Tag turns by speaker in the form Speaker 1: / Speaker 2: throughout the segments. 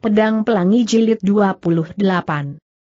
Speaker 1: Pedang Pelangi Jilid 28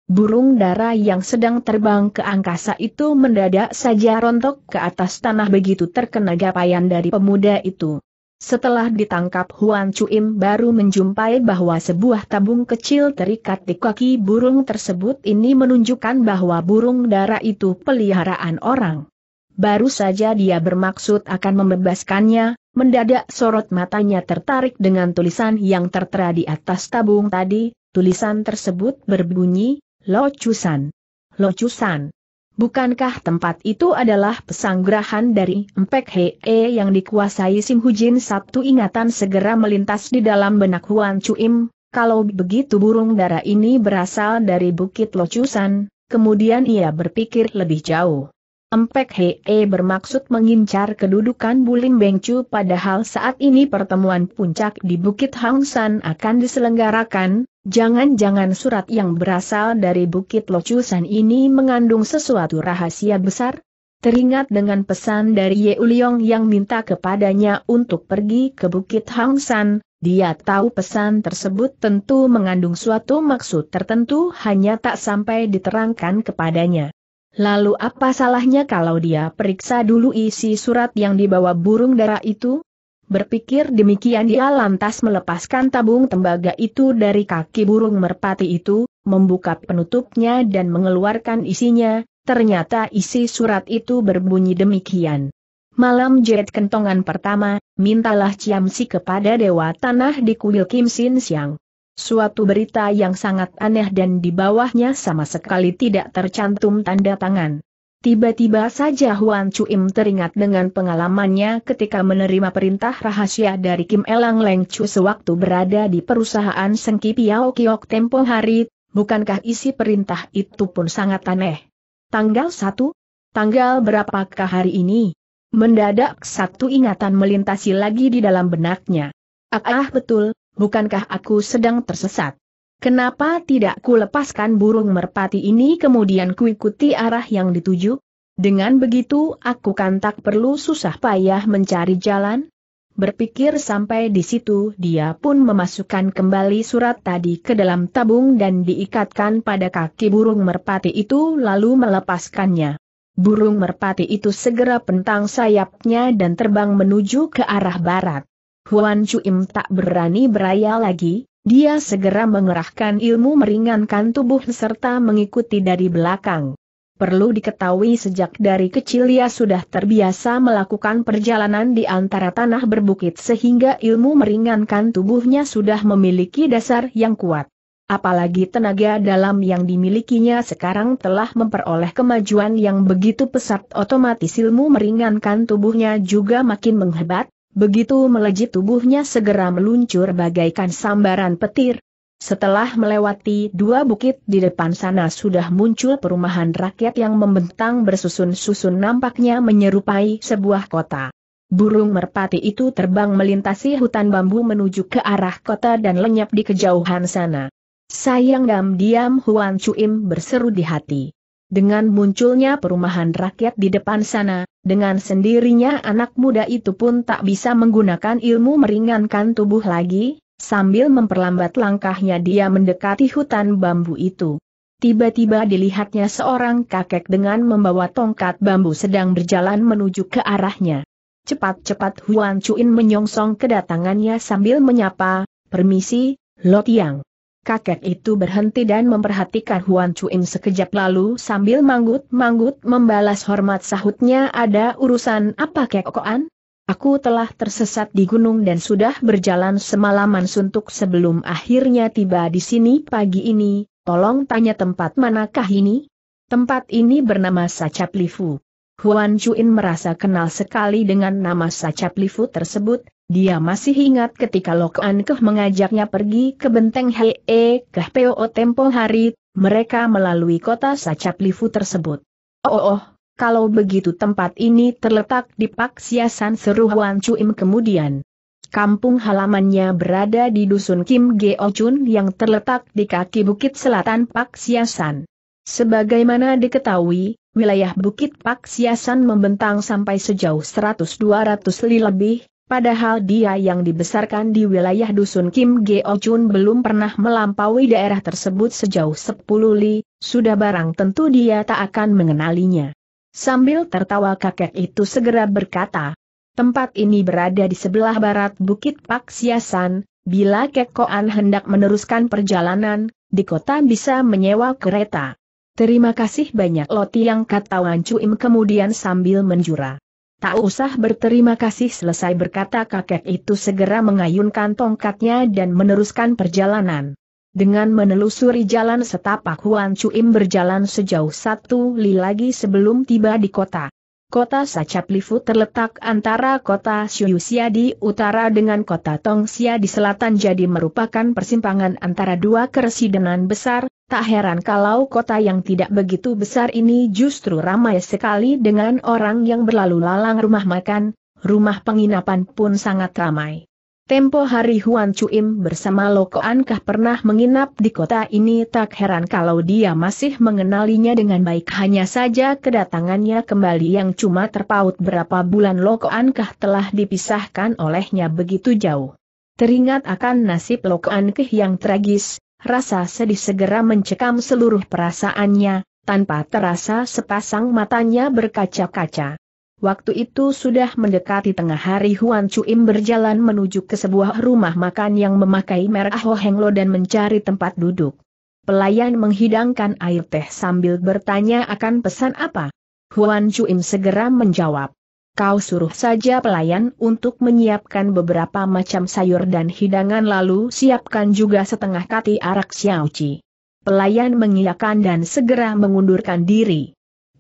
Speaker 1: Burung dara yang sedang terbang ke angkasa itu mendadak saja rontok ke atas tanah begitu terkena gapayan dari pemuda itu. Setelah ditangkap Huan Chuim baru menjumpai bahwa sebuah tabung kecil terikat di kaki burung tersebut ini menunjukkan bahwa burung dara itu peliharaan orang. Baru saja dia bermaksud akan membebaskannya, mendadak sorot matanya tertarik dengan tulisan yang tertera di atas tabung tadi, tulisan tersebut berbunyi, Locusan. Locusan. Bukankah tempat itu adalah pesanggrahan dari Empek Hee yang dikuasai Sim Hujin Sabtu ingatan segera melintas di dalam benak Huan Chuim, kalau begitu burung dara ini berasal dari Bukit Locusan, kemudian ia berpikir lebih jauh. Empek Hee bermaksud mengincar kedudukan Bulim Bengcu padahal saat ini pertemuan puncak di Bukit Hangsan akan diselenggarakan, Jangan-jangan surat yang berasal dari Bukit Locusan ini mengandung sesuatu rahasia besar? Teringat dengan pesan dari Ye Uliong yang minta kepadanya untuk pergi ke Bukit Hangsan, dia tahu pesan tersebut tentu mengandung suatu maksud tertentu hanya tak sampai diterangkan kepadanya. Lalu apa salahnya kalau dia periksa dulu isi surat yang dibawa burung dara itu? Berpikir demikian dia lantas melepaskan tabung tembaga itu dari kaki burung merpati itu, membuka penutupnya dan mengeluarkan isinya, ternyata isi surat itu berbunyi demikian. Malam jerit kentongan pertama, mintalah Ciamsi kepada Dewa Tanah di kuil Kim Sin Siang. Suatu berita yang sangat aneh dan di bawahnya sama sekali tidak tercantum tanda tangan. Tiba-tiba saja Huan Chuim teringat dengan pengalamannya ketika menerima perintah rahasia dari Kim Elang Leng Chu sewaktu berada di perusahaan Sengki Piao Kiok tempo hari, bukankah isi perintah itu pun sangat aneh? Tanggal 1? Tanggal berapakah hari ini? Mendadak satu ingatan melintasi lagi di dalam benaknya. Ah, ah betul, bukankah aku sedang tersesat? Kenapa tidak ku lepaskan burung merpati ini kemudian kuikuti arah yang dituju? Dengan begitu aku kan tak perlu susah payah mencari jalan? Berpikir sampai di situ dia pun memasukkan kembali surat tadi ke dalam tabung dan diikatkan pada kaki burung merpati itu lalu melepaskannya. Burung merpati itu segera pentang sayapnya dan terbang menuju ke arah barat. Huan Chuim tak berani beraya lagi, dia segera mengerahkan ilmu meringankan tubuh serta mengikuti dari belakang. Perlu diketahui sejak dari kecil ia sudah terbiasa melakukan perjalanan di antara tanah berbukit sehingga ilmu meringankan tubuhnya sudah memiliki dasar yang kuat. Apalagi tenaga dalam yang dimilikinya sekarang telah memperoleh kemajuan yang begitu pesat otomatis ilmu meringankan tubuhnya juga makin menghebat, Begitu melejit tubuhnya segera meluncur bagaikan sambaran petir. Setelah melewati dua bukit di depan sana sudah muncul perumahan rakyat yang membentang bersusun-susun nampaknya menyerupai sebuah kota. Burung merpati itu terbang melintasi hutan bambu menuju ke arah kota dan lenyap di kejauhan sana. Sayang dam diam Huan Chuim berseru di hati. Dengan munculnya perumahan rakyat di depan sana, dengan sendirinya anak muda itu pun tak bisa menggunakan ilmu meringankan tubuh lagi, sambil memperlambat langkahnya dia mendekati hutan bambu itu. Tiba-tiba dilihatnya seorang kakek dengan membawa tongkat bambu sedang berjalan menuju ke arahnya. Cepat-cepat Huan Chuin menyongsong kedatangannya sambil menyapa, permisi, Lo Tiang. Kakek itu berhenti dan memperhatikan Huan Chuin sekejap lalu sambil manggut-manggut membalas hormat sahutnya ada urusan apa kekoan? Aku telah tersesat di gunung dan sudah berjalan semalaman suntuk sebelum akhirnya tiba di sini pagi ini, tolong tanya tempat manakah ini? Tempat ini bernama Sacaplifu. Huan Chuin merasa kenal sekali dengan nama Sacaplifu tersebut, dia masih ingat ketika Lokan Keh mengajaknya pergi ke Benteng Hee ke PO tempo hari, mereka melalui kota Sacaplifu tersebut. Oh, oh, oh, kalau begitu tempat ini terletak di Paksiasan seru Huan Chuim kemudian. Kampung halamannya berada di Dusun Kim Geo Chun yang terletak di kaki bukit selatan Paksiasan. Sebagaimana diketahui, wilayah Bukit Paksiasan membentang sampai sejauh 100-200 li lebih, Padahal dia yang dibesarkan di wilayah Dusun Kim Geo Chun belum pernah melampaui daerah tersebut sejauh 10 li, sudah barang tentu dia tak akan mengenalinya. Sambil tertawa kakek itu segera berkata, tempat ini berada di sebelah barat Bukit Pak Siasan, bila Kekoan hendak meneruskan perjalanan, di kota bisa menyewa kereta. Terima kasih banyak Loti yang kata Wan Cuim kemudian sambil menjura. Tak usah berterima kasih selesai berkata kakek itu segera mengayunkan tongkatnya dan meneruskan perjalanan. Dengan menelusuri jalan setapak Huan Cuim berjalan sejauh satu li lagi sebelum tiba di kota. Kota Sacaplifu terletak antara kota Shuyuxia di utara dengan kota Tongxia di selatan jadi merupakan persimpangan antara dua keresidenan besar, Tak heran kalau kota yang tidak begitu besar ini justru ramai sekali dengan orang yang berlalu lalang rumah makan, rumah penginapan pun sangat ramai. Tempo hari Huan Cuim bersama Loko Ankah pernah menginap di kota ini tak heran kalau dia masih mengenalinya dengan baik hanya saja kedatangannya kembali yang cuma terpaut berapa bulan Loko Ankah telah dipisahkan olehnya begitu jauh. Teringat akan nasib Loko Ankah yang tragis, Rasa sedih segera mencekam seluruh perasaannya, tanpa terasa sepasang matanya berkaca-kaca. Waktu itu sudah mendekati tengah hari Huan Cuim berjalan menuju ke sebuah rumah makan yang memakai merek Ho Heng dan mencari tempat duduk. Pelayan menghidangkan air teh sambil bertanya akan pesan apa. Huan Cuim segera menjawab. Kau suruh saja pelayan untuk menyiapkan beberapa macam sayur dan hidangan lalu siapkan juga setengah kati arak xiaoci. Pelayan mengiyakan dan segera mengundurkan diri.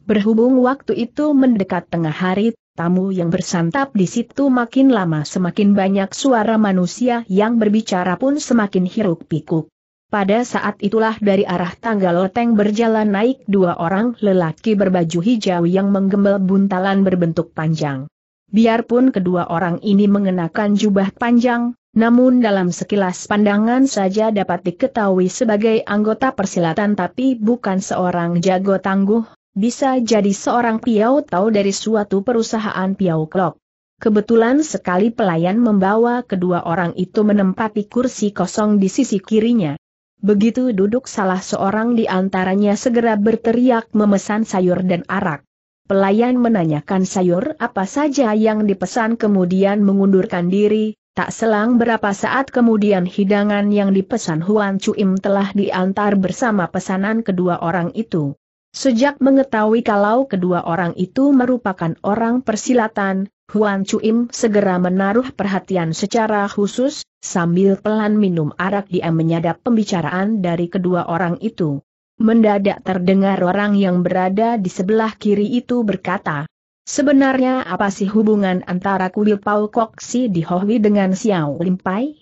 Speaker 1: Berhubung waktu itu mendekat tengah hari, tamu yang bersantap di situ makin lama semakin banyak suara manusia yang berbicara pun semakin hiruk pikuk. Pada saat itulah dari arah tangga loteng berjalan naik dua orang lelaki berbaju hijau yang menggembel buntalan berbentuk panjang. Biarpun kedua orang ini mengenakan jubah panjang, namun dalam sekilas pandangan saja dapat diketahui sebagai anggota persilatan tapi bukan seorang jago tangguh, bisa jadi seorang piau tahu dari suatu perusahaan piau klok. Kebetulan sekali pelayan membawa kedua orang itu menempati kursi kosong di sisi kirinya. Begitu duduk salah seorang di antaranya segera berteriak memesan sayur dan arak. Pelayan menanyakan sayur apa saja yang dipesan kemudian mengundurkan diri, tak selang berapa saat kemudian hidangan yang dipesan Huan Cuim telah diantar bersama pesanan kedua orang itu. Sejak mengetahui kalau kedua orang itu merupakan orang persilatan, Huan Cuim segera menaruh perhatian secara khusus, sambil pelan minum arak dia menyadap pembicaraan dari kedua orang itu. Mendadak terdengar orang yang berada di sebelah kiri itu berkata, Sebenarnya apa sih hubungan antara kuil Pau Kok Si di Howi dengan Xiao Limpai?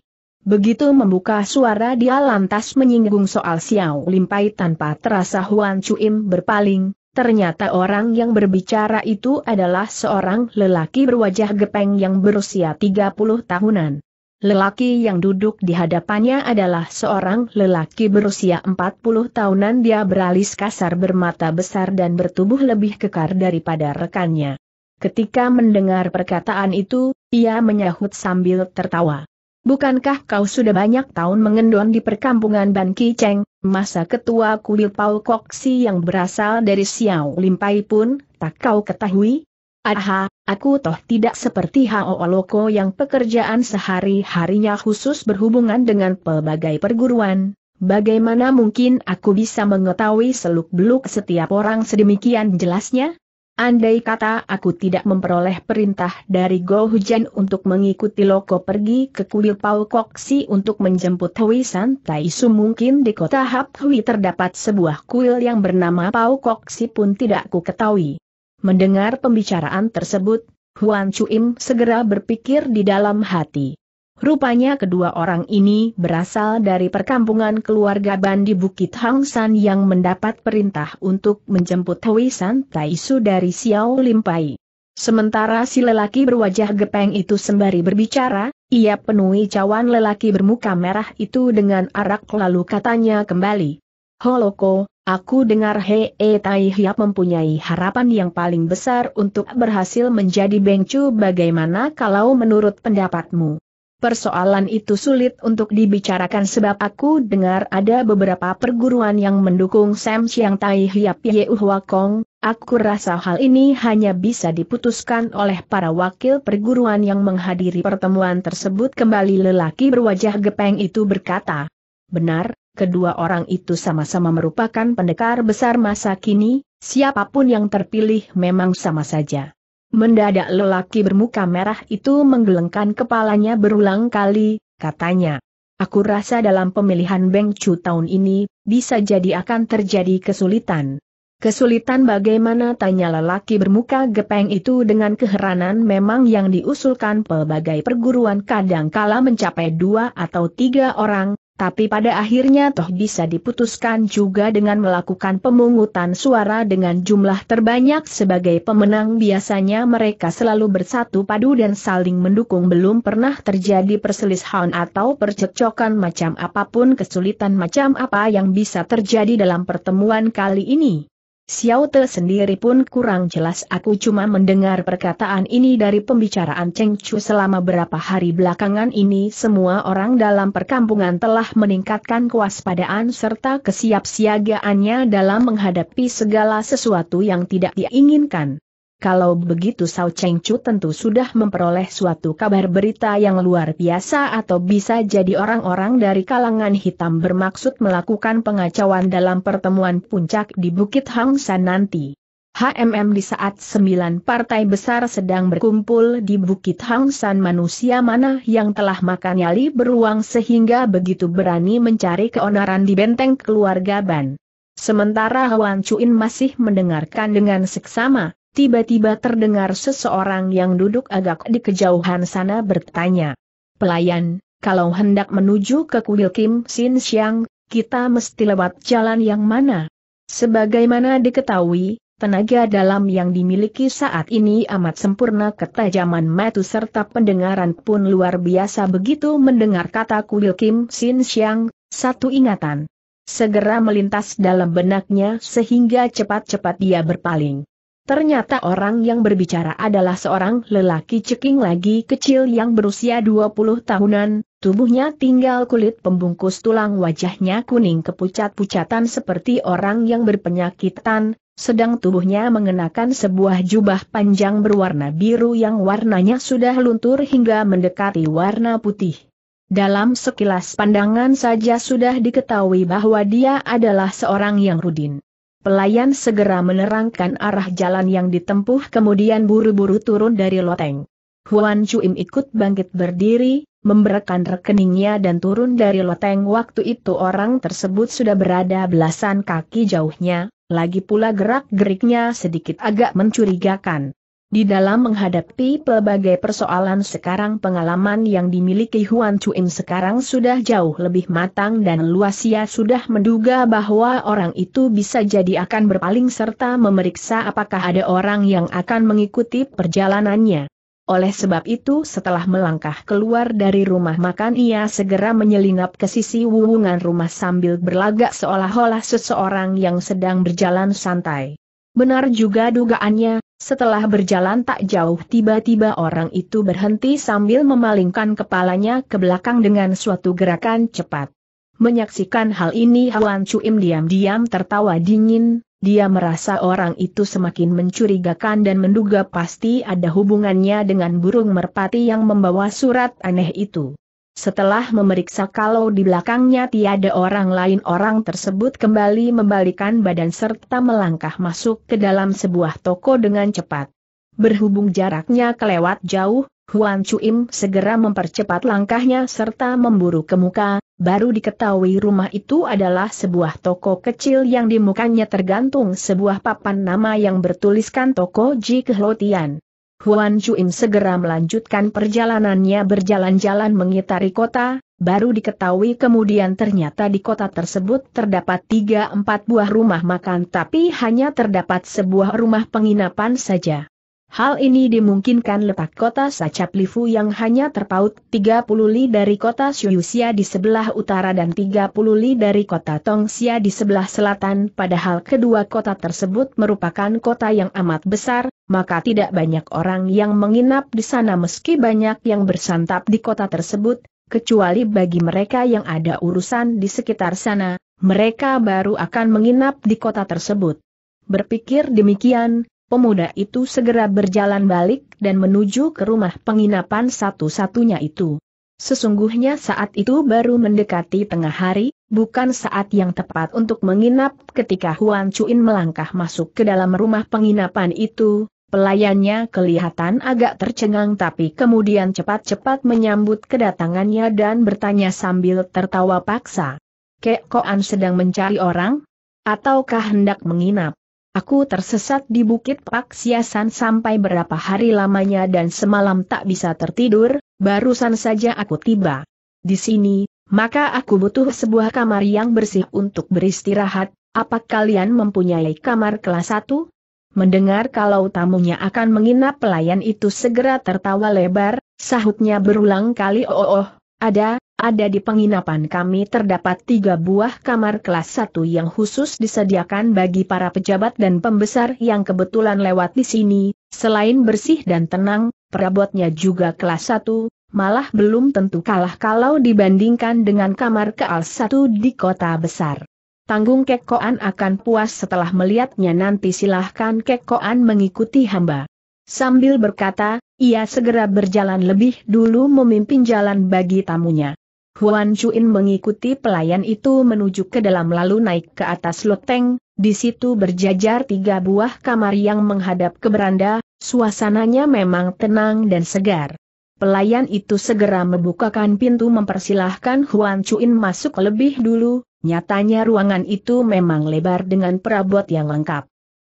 Speaker 1: Begitu membuka suara dia lantas menyinggung soal Xiao Limpai tanpa terasa Huan Cuim berpaling, Ternyata orang yang berbicara itu adalah seorang lelaki berwajah gepeng yang berusia 30 tahunan. Lelaki yang duduk di hadapannya adalah seorang lelaki berusia 40 tahunan dia beralis kasar bermata besar dan bertubuh lebih kekar daripada rekannya. Ketika mendengar perkataan itu, ia menyahut sambil tertawa. Bukankah kau sudah banyak tahun mengendon di perkampungan Ban Ki Cheng, masa ketua kuil Pau Kok Si yang berasal dari Xiao Limpai pun, tak kau ketahui? Aha, aku toh tidak seperti Hao Loko yang pekerjaan sehari-harinya khusus berhubungan dengan pelbagai perguruan. Bagaimana mungkin aku bisa mengetahui seluk-beluk setiap orang sedemikian jelasnya? Andai kata aku tidak memperoleh perintah dari Go Hujan untuk mengikuti Loko pergi ke kuil Pau Kok Si untuk menjemput Hui San Taisu mungkin di kota Hap Hui terdapat sebuah kuil yang bernama Pau Kok Si pun tidak ku ketahui. Mendengar pembicaraan tersebut, Huan Chuim segera berpikir di dalam hati. Rupanya kedua orang ini berasal dari perkampungan keluarga Ban di Bukit Hang San yang mendapat perintah untuk menjemput Hui San Taisu dari Xiao Limpai. Sementara si lelaki berwajah gepeng itu sembari berbicara, ia penuhi cawan lelaki bermuka merah itu dengan arak lalu katanya kembali. Holoko, aku dengar Hei Tai Hiap mempunyai harapan yang paling besar untuk berhasil menjadi bengcu bagaimana kalau menurut pendapatmu? Persoalan itu sulit untuk dibicarakan sebab aku dengar ada beberapa perguruan yang mendukung Sam Chiang Tai Hiap Ye Kong, aku rasa hal ini hanya bisa diputuskan oleh para wakil perguruan yang menghadiri pertemuan tersebut kembali lelaki berwajah gepeng itu berkata. Benar, kedua orang itu sama-sama merupakan pendekar besar masa kini, siapa pun yang terpilih memang sama saja. Mendadak lelaki bermuka merah itu menggelengkan kepalanya berulang kali, katanya. Aku rasa dalam pemilihan Beng Chu tahun ini, bisa jadi akan terjadi kesulitan. Kesulitan bagaimana tanya lelaki bermuka gepeng itu dengan keheranan memang yang diusulkan pelbagai perguruan kadang kala mencapai dua atau tiga orang, tapi pada akhirnya toh bisa diputuskan juga dengan melakukan pemungutan suara dengan jumlah terbanyak sebagai pemenang biasanya mereka selalu bersatu padu dan saling mendukung belum pernah terjadi perselisihan atau percekcokan macam apa pun kesulitan macam apa yang bisa terjadi dalam pertemuan kali ini. Xiao Te sendiri pun kurang jelas aku cuma mendengar perkataan ini dari pembicaraan Cheng Chu selama berapa hari belakangan ini semua orang dalam perkampungan telah meningkatkan kewaspadaan serta kesiapsiagaannya dalam menghadapi segala sesuatu yang tidak diinginkan. Kalau begitu Sao Cheng Chu tentu sudah memperoleh suatu kabar berita yang luar biasa atau bisa jadi orang-orang dari kalangan hitam bermaksud melakukan pengacauan dalam pertemuan puncak di Bukit Hang San nanti. HMM di saat sembilan partai besar sedang berkumpul di Bukit Hang San manusia mana yang telah makan nyali beruang sehingga begitu berani mencari keonaran di benteng keluarga Ban. Sementara Huan Chuin masih mendengarkan dengan seksama, Tiba-tiba terdengar seseorang yang duduk agak di kejauhan sana bertanya. Pelayan, kalau hendak menuju ke kuil Kim Sin Siang, kita mesti lewat jalan yang mana? Sebagaimana diketahui, tenaga dalam yang dimiliki saat ini amat sempurna ketajaman mata serta pendengaran pun luar biasa begitu mendengar kata kuil Kim Sin Siang, satu ingatan. Segera melintas dalam benaknya sehingga cepat-cepat dia berpaling. Ternyata orang yang berbicara adalah seorang lelaki ceking lagi kecil yang berusia 20 tahunan, tubuhnya tinggal kulit pembungkus tulang wajahnya kuning kepucat-pucatan seperti orang yang berpenyakitan, sedang tubuhnya mengenakan sebuah jubah panjang berwarna biru yang warnanya sudah luntur hingga mendekati warna putih. Dalam sekilas pandangan saja sudah diketahui bahwa dia adalah seorang yang rudin. Pelayan segera menerangkan arah jalan yang ditempuh kemudian buru-buru turun dari loteng. Huan Chuim ikut bangkit berdiri, memberikan rekeningnya dan turun dari loteng waktu itu orang tersebut sudah berada belasan kaki jauhnya, lagi pula gerak-geriknya sedikit agak mencurigakan. Di dalam menghadapi pelbagai persoalan sekarang pengalaman yang dimiliki Huan Chuin sekarang sudah jauh lebih matang dan luas ia sudah menduga bahwa orang itu bisa jadi akan berpaling serta memeriksa apakah ada orang yang akan mengikuti perjalanannya. Oleh sebab itu setelah melangkah keluar dari rumah makan ia segera menyelinap ke sisi wuwungan rumah sambil berlagak seolah-olah seseorang yang sedang berjalan santai. Benar juga dugaannya, setelah berjalan tak jauh tiba-tiba orang itu berhenti sambil memalingkan kepalanya ke belakang dengan suatu gerakan cepat. Menyaksikan hal ini Huan Chuim diam-diam tertawa dingin, dia merasa orang itu semakin mencurigakan dan menduga pasti ada hubungannya dengan burung merpati yang membawa surat aneh itu. Setelah memeriksa kalau di belakangnya tiada orang lain orang tersebut kembali membalikan badan serta melangkah masuk ke dalam sebuah toko dengan cepat. Berhubung jaraknya kelewat jauh, Huan Chuim segera mempercepat langkahnya serta memburu ke muka, baru diketahui rumah itu adalah sebuah toko kecil yang di mukanya tergantung sebuah papan nama yang bertuliskan toko Ji Kehlotian. Huan Chuim segera melanjutkan perjalanannya berjalan-jalan mengitari kota, baru diketahui kemudian ternyata di kota tersebut terdapat tiga empat buah rumah makan tapi hanya terdapat sebuah rumah penginapan saja. Hal ini dimungkinkan letak kota Sacaplifu yang hanya terpaut 30 li dari kota Syusia di sebelah utara dan 30 li dari kota Tongxia di sebelah selatan padahal kedua kota tersebut merupakan kota yang amat besar, maka tidak banyak orang yang menginap di sana meski banyak yang bersantap di kota tersebut, kecuali bagi mereka yang ada urusan di sekitar sana, mereka baru akan menginap di kota tersebut. Berpikir demikian, pemuda itu segera berjalan balik dan menuju ke rumah penginapan satu-satunya itu. Sesungguhnya saat itu baru mendekati tengah hari, bukan saat yang tepat untuk menginap ketika Huan Chuin melangkah masuk ke dalam rumah penginapan itu, pelayannya kelihatan agak tercengang tapi kemudian cepat-cepat menyambut kedatangannya dan bertanya sambil tertawa paksa. Kek Koan sedang mencari orang? Ataukah hendak menginap? Aku tersesat di Bukit Pak Siasan sampai berapa hari lamanya dan semalam tak bisa tertidur, barusan saja aku tiba. Di sini, maka aku butuh sebuah kamar yang bersih untuk beristirahat, apa kalian mempunyai kamar kelas satu? Mendengar kalau tamunya akan menginap pelayan itu segera tertawa lebar, sahutnya berulang kali oh oh, ada, ada di penginapan kami terdapat tiga buah kamar kelas satu yang khusus disediakan bagi para pejabat dan pembesar yang kebetulan lewat di sini, selain bersih dan tenang, perabotnya juga kelas satu, malah belum tentu kalah kalau dibandingkan dengan kamar kelas satu di kota besar. Tanggung Kekoan akan puas setelah melihatnya nanti silahkan Kekoan mengikuti hamba. Sambil berkata, ia segera berjalan lebih dulu memimpin jalan bagi tamunya. Huan Chuin mengikuti pelayan itu menuju ke dalam lalu naik ke atas loteng, di situ berjajar tiga buah kamar yang menghadap ke beranda, suasananya memang tenang dan segar. Pelayan itu segera membukakan pintu mempersilahkan Huan Chuin masuk lebih dulu, nyatanya ruangan itu memang lebar dengan perabot yang lengkap.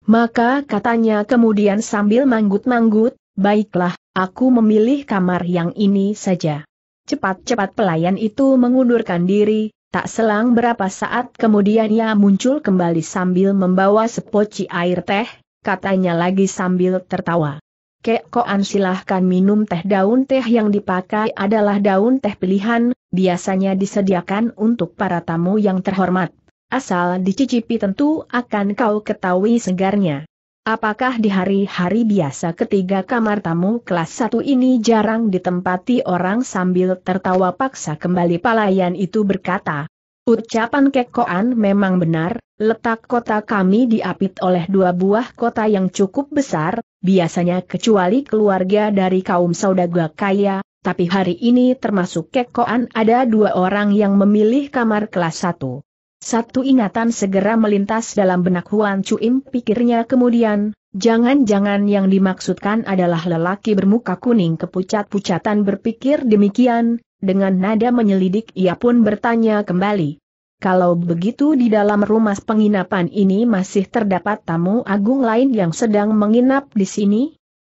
Speaker 1: Maka katanya kemudian sambil manggut-manggut, baiklah, aku memilih kamar yang ini saja. Cepat-cepat pelayan itu mengundurkan diri, tak selang berapa saat kemudian ia muncul kembali sambil membawa sepoci air teh, katanya lagi sambil tertawa. Kek Koan silahkan minum teh daun teh yang dipakai adalah daun teh pilihan, biasanya disediakan untuk para tamu yang terhormat. Asal dicicipi tentu akan kau ketahui segarnya. Apakah di hari-hari biasa ketiga kamar tamu kelas satu ini jarang ditempati orang sambil tertawa paksa kembali pelayan itu berkata. Ucapan kekoan memang benar, letak kota kami diapit oleh dua buah kota yang cukup besar, biasanya kecuali keluarga dari kaum saudagar kaya, tapi hari ini termasuk kekoan ada dua orang yang memilih kamar kelas satu. Satu ingatan segera melintas dalam benak Huan Chuim pikirnya kemudian, jangan-jangan yang dimaksudkan adalah lelaki bermuka kuning kepucat-pucatan berpikir demikian, dengan nada menyelidik ia pun bertanya kembali. Kalau begitu di dalam rumah penginapan ini masih terdapat tamu agung lain yang sedang menginap di sini?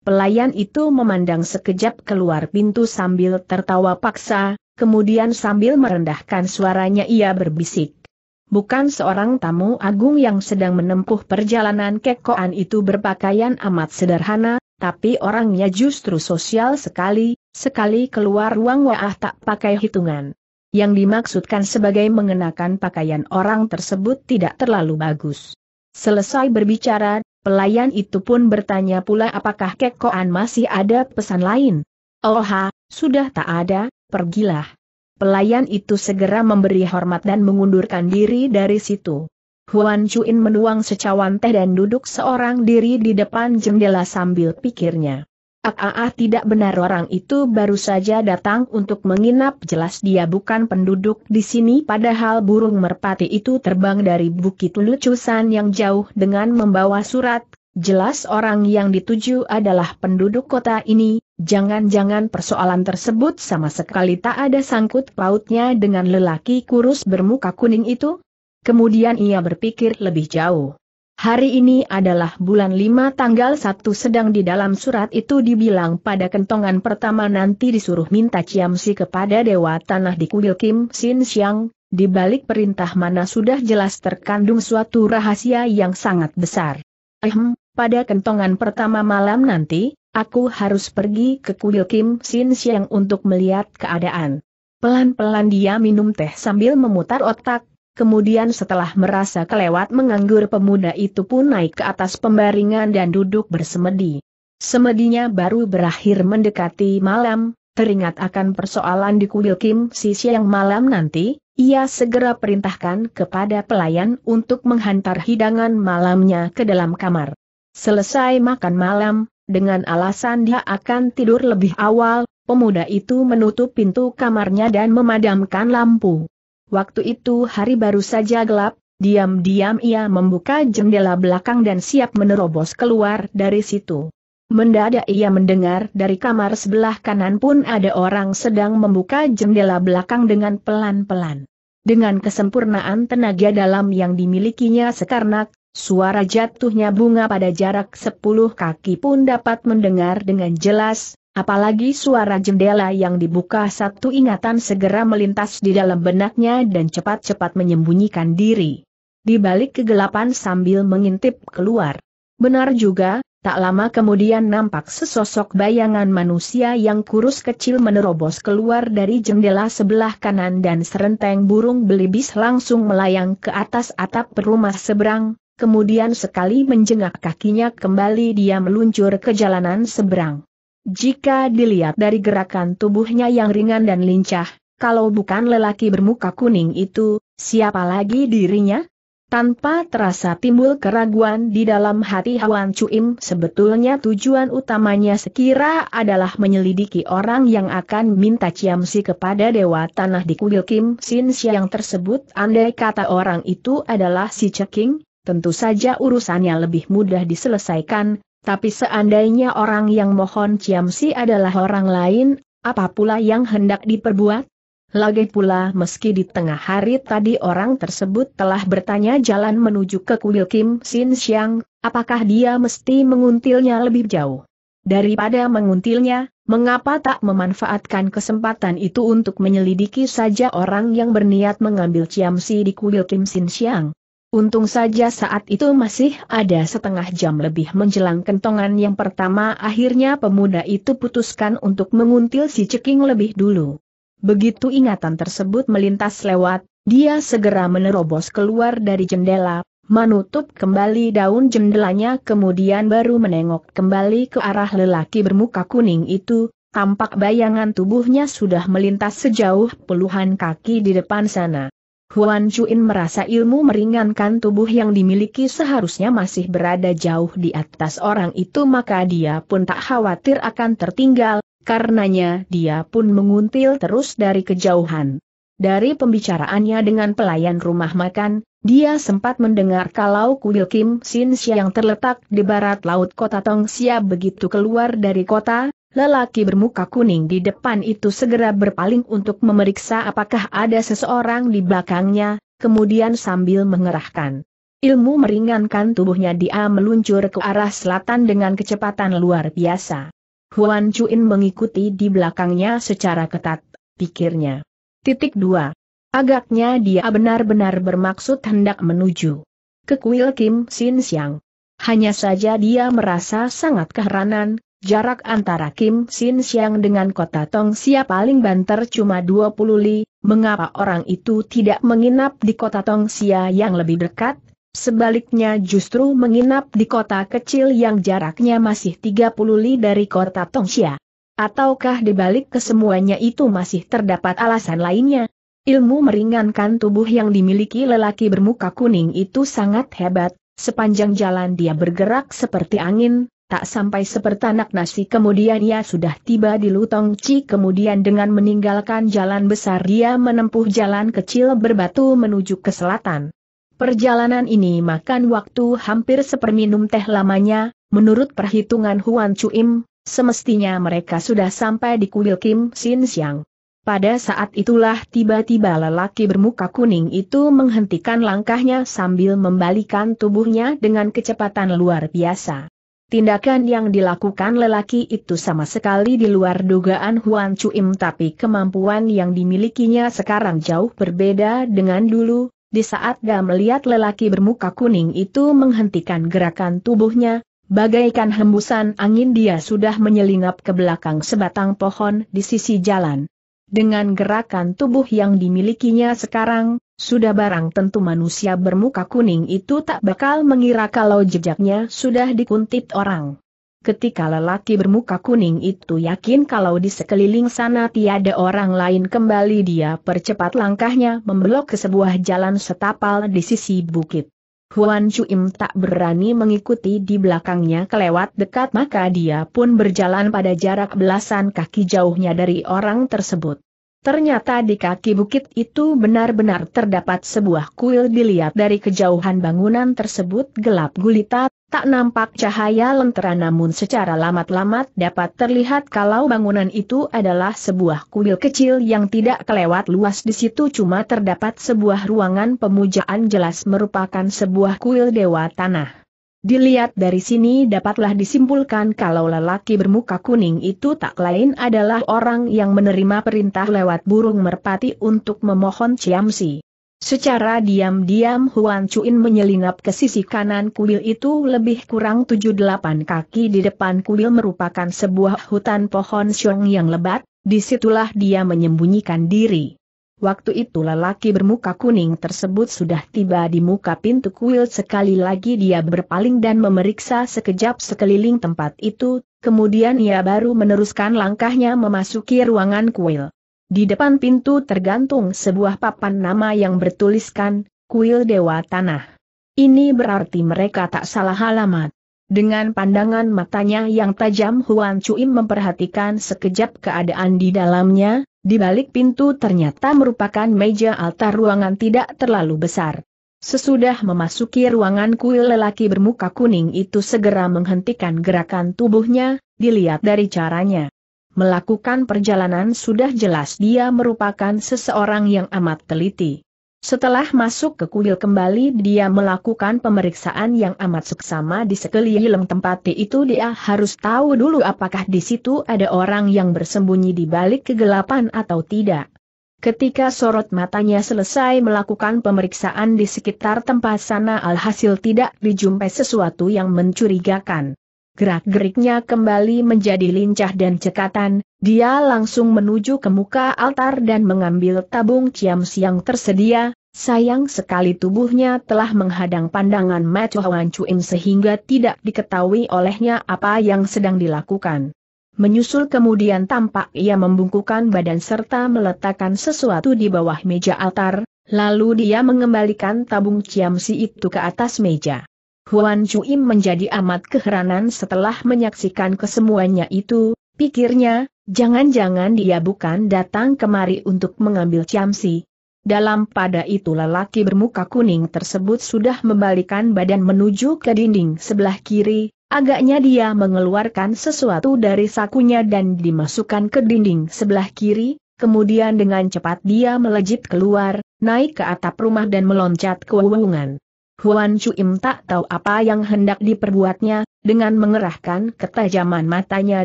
Speaker 1: Pelayan itu memandang sekejap keluar pintu sambil tertawa paksa, kemudian sambil merendahkan suaranya ia berbisik. Bukan seorang tamu agung yang sedang menempuh perjalanan kekoan itu berpakaian amat sederhana, tapi orangnya justru sosial sekali, sekali keluar ruang wa'ah tak pakai hitungan. Yang dimaksudkan sebagai mengenakan pakaian orang tersebut tidak terlalu bagus. Selesai berbicara, pelayan itu pun bertanya pula apakah kekoan masih ada pesan lain. Oh ha, sudah tak ada, pergilah. Pelayan itu segera memberi hormat dan mengundurkan diri dari situ. Huan Chuin menuang secawan teh dan duduk seorang diri di depan jendela sambil pikirnya. Ah, ah, tidak benar orang itu baru saja datang untuk menginap jelas dia bukan penduduk di sini padahal burung merpati itu terbang dari Bukit Lucusan yang jauh dengan membawa surat, jelas orang yang dituju adalah penduduk kota ini, Jangan-jangan persoalan tersebut sama sekali tak ada sangkut pautnya dengan lelaki kurus bermuka kuning itu? Kemudian ia berpikir lebih jauh. Hari ini adalah bulan lima tanggal satu sedang di dalam surat itu dibilang pada kentongan pertama nanti disuruh minta ciamsi kepada Dewa Tanah di kuil Kim Sin Siang, di balik perintah mana sudah jelas terkandung suatu rahasia yang sangat besar. Ehm, pada kentongan pertama malam nanti, aku harus pergi ke kuil Kim Sin Siang untuk melihat keadaan. Pelan-pelan dia minum teh sambil memutar otak, kemudian setelah merasa kelewat menganggur pemuda itu pun naik ke atas pembaringan dan duduk bersemedi. Semedinya baru berakhir mendekati malam, teringat akan persoalan di kuil Kim Si Siang malam nanti, ia segera perintahkan kepada pelayan untuk menghantar hidangan malamnya ke dalam kamar. Selesai makan malam, dengan alasan dia akan tidur lebih awal, pemuda itu menutup pintu kamarnya dan memadamkan lampu. Waktu itu hari baru saja gelap, diam-diam ia membuka jendela belakang dan siap menerobos keluar dari situ. Mendadak ia mendengar dari kamar sebelah kanan pun ada orang sedang membuka jendela belakang dengan pelan-pelan. Dengan kesempurnaan tenaga dalam yang dimilikinya sekarnak, suara jatuhnya bunga pada jarak sepuluh kaki pun dapat mendengar dengan jelas, apalagi suara jendela yang dibuka satu ingatan segera melintas di dalam benaknya dan cepat-cepat menyembunyikan diri. Di balik kegelapan sambil mengintip keluar. Benar juga, Tak lama kemudian nampak sesosok bayangan manusia yang kurus kecil menerobos keluar dari jendela sebelah kanan dan serenteng burung belibis langsung melayang ke atas atap rumah seberang, kemudian sekali menjengak kakinya kembali dia meluncur ke jalanan seberang. Jika dilihat dari gerakan tubuhnya yang ringan dan lincah, kalau bukan lelaki bermuka kuning itu, siapa lagi dirinya? Tanpa terasa timbul keraguan di dalam hati Hwan Chuim sebetulnya tujuan utamanya sekira adalah menyelidiki orang yang akan minta ciamsi kepada Dewa Tanah di kuil Kim Sin Siang tersebut andai kata orang itu adalah si Ceking, tentu saja urusannya lebih mudah diselesaikan, tapi seandainya orang yang mohon ciamsi adalah orang lain, apa pula yang hendak diperbuat? Lagi pula meski di tengah hari tadi orang tersebut telah bertanya jalan menuju ke kuil Kim Sin Siang, apakah dia mesti menguntilnya lebih jauh? Daripada menguntilnya, mengapa tak memanfaatkan kesempatan itu untuk menyelidiki saja orang yang berniat mengambil ciamsi di kuil Kim Sin Siang? Untung saja saat itu masih ada setengah jam lebih menjelang kentongan yang pertama akhirnya pemuda itu putuskan untuk menguntil si ceking lebih dulu. Begitu ingatan tersebut melintas lewat, dia segera menerobos keluar dari jendela, menutup kembali daun jendelanya kemudian baru menengok kembali ke arah lelaki bermuka kuning itu, tampak bayangan tubuhnya sudah melintas sejauh puluhan kaki di depan sana. Huan Chuin merasa ilmu meringankan tubuh yang dimiliki seharusnya masih berada jauh di atas orang itu maka dia pun tak khawatir akan tertinggal, Karenanya dia pun menguntil terus dari kejauhan. Dari pembicaraannya dengan pelayan rumah makan, dia sempat mendengar kalau kuil Kim Sin Sia yang terletak di barat laut kota Tong Sia begitu keluar dari kota, lelaki bermuka kuning di depan itu segera berpaling untuk memeriksa apakah ada seseorang di belakangnya, kemudian sambil mengerahkan ilmu meringankan tubuhnya dia meluncur ke arah selatan dengan kecepatan luar biasa. Huan Chuin mengikuti di belakangnya secara ketat, pikirnya. Titik dua. Agaknya dia benar-benar bermaksud hendak menuju ke kuil Kim Sin Siang. Hanya saja dia merasa sangat keheranan, jarak antara Kim Sin Siang dengan kota Tong Sia paling banter cuma 20 li, mengapa orang itu tidak menginap di kota Tong Sia yang lebih dekat, Sebaliknya justru menginap di kota kecil yang jaraknya masih 30 li dari kota Tongxia. Ataukah di balik kesemuanya itu masih terdapat alasan lainnya? Ilmu meringankan tubuh yang dimiliki lelaki bermuka kuning itu sangat hebat, sepanjang jalan dia bergerak seperti angin, tak sampai sepertanak nasi kemudian ia sudah tiba di Lutong Ci kemudian dengan meninggalkan jalan besar dia menempuh jalan kecil berbatu menuju ke selatan. Perjalanan ini makan waktu hampir seperminum teh lamanya, menurut perhitungan Huan Chuim, semestinya mereka sudah sampai di kuil Kim Sin Siang. Pada saat itulah tiba-tiba lelaki bermuka kuning itu menghentikan langkahnya sambil membalikan tubuhnya dengan kecepatan luar biasa. Tindakan yang dilakukan lelaki itu sama sekali di luar dugaan Huan Chuim tapi kemampuan yang dimilikinya sekarang jauh berbeda dengan dulu, di saat dia melihat lelaki bermuka kuning itu menghentikan gerakan tubuhnya, Bagaikan hembusan angin dia sudah menyelinap ke belakang sebatang pohon di sisi jalan. Dengan gerakan tubuh yang dimilikinya sekarang, sudah barang tentu manusia bermuka kuning itu tak bakal mengira kalau jejaknya sudah dikuntit orang. Ketika lelaki bermuka kuning itu yakin kalau di sekeliling sana tiada orang lain kembali dia percepat langkahnya membelok ke sebuah jalan setapal di sisi bukit. Huan Chuim tak berani mengikuti di belakangnya kelewat dekat maka dia pun berjalan pada jarak belasan kaki jauhnya dari orang tersebut. Ternyata di kaki bukit itu benar-benar terdapat sebuah kuil dilihat dari kejauhan bangunan tersebut gelap gulita, Tak nampak cahaya lentera namun secara lamat-lamat dapat terlihat kalau bangunan itu adalah sebuah kuil kecil yang tidak kelewat luas di situ cuma terdapat sebuah ruangan pemujaan jelas merupakan sebuah kuil dewa tanah. Dilihat dari sini dapatlah disimpulkan kalau lelaki bermuka kuning itu tak lain adalah orang yang menerima perintah lewat burung merpati untuk memohon ciamsi. Secara diam-diam Huan Chuin menyelinap ke sisi kanan kuil itu lebih kurang 7-8 kaki di depan kuil merupakan sebuah hutan pohon syong yang lebat, di situlah dia menyembunyikan diri. Waktu itu lelaki bermuka kuning tersebut sudah tiba di muka pintu kuil sekali lagi dia berpaling dan memeriksa sekejap sekeliling tempat itu, kemudian ia baru meneruskan langkahnya memasuki ruangan kuil. Di depan pintu tergantung sebuah papan nama yang bertuliskan, Kuil Dewa Tanah. Ini berarti mereka tak salah alamat. Dengan pandangan matanya yang tajam Huan Cuim memperhatikan sekejap keadaan di dalamnya, di balik pintu ternyata merupakan meja altar ruangan tidak terlalu besar. Sesudah memasuki ruangan kuil lelaki bermuka kuning itu segera menghentikan gerakan tubuhnya, dilihat dari caranya melakukan perjalanan sudah jelas dia merupakan seseorang yang amat teliti. Setelah masuk ke kuil kembali dia melakukan pemeriksaan yang amat seksama di sekeliling tempat itu dia harus tahu dulu apakah di situ ada orang yang bersembunyi di balik kegelapan atau tidak. Ketika sorot matanya selesai melakukan pemeriksaan di sekitar tempat sana alhasil tidak dijumpai sesuatu yang mencurigakan. Gerak-geriknya kembali menjadi lincah dan cekatan, dia langsung menuju ke muka altar dan mengambil tabung ciam siang tersedia, sayang sekali tubuhnya telah menghadang pandangan mata Wan Chuin sehingga tidak diketahui olehnya apa yang sedang dilakukan. Menyusul kemudian tampak ia membungkukan badan serta meletakkan sesuatu di bawah meja altar, lalu dia mengembalikan tabung ciamsi itu ke atas meja. Huan Chuim menjadi amat keheranan setelah menyaksikan kesemuanya itu, pikirnya, jangan-jangan dia bukan datang kemari untuk mengambil ciamsi. Dalam pada itu lelaki bermuka kuning tersebut sudah membalikan badan menuju ke dinding sebelah kiri, agaknya dia mengeluarkan sesuatu dari sakunya dan dimasukkan ke dinding sebelah kiri, kemudian dengan cepat dia melejit keluar, naik ke atap rumah dan meloncat ke wewungan. Huan Chuim tak tahu apa yang hendak diperbuatnya, dengan mengerahkan ketajaman matanya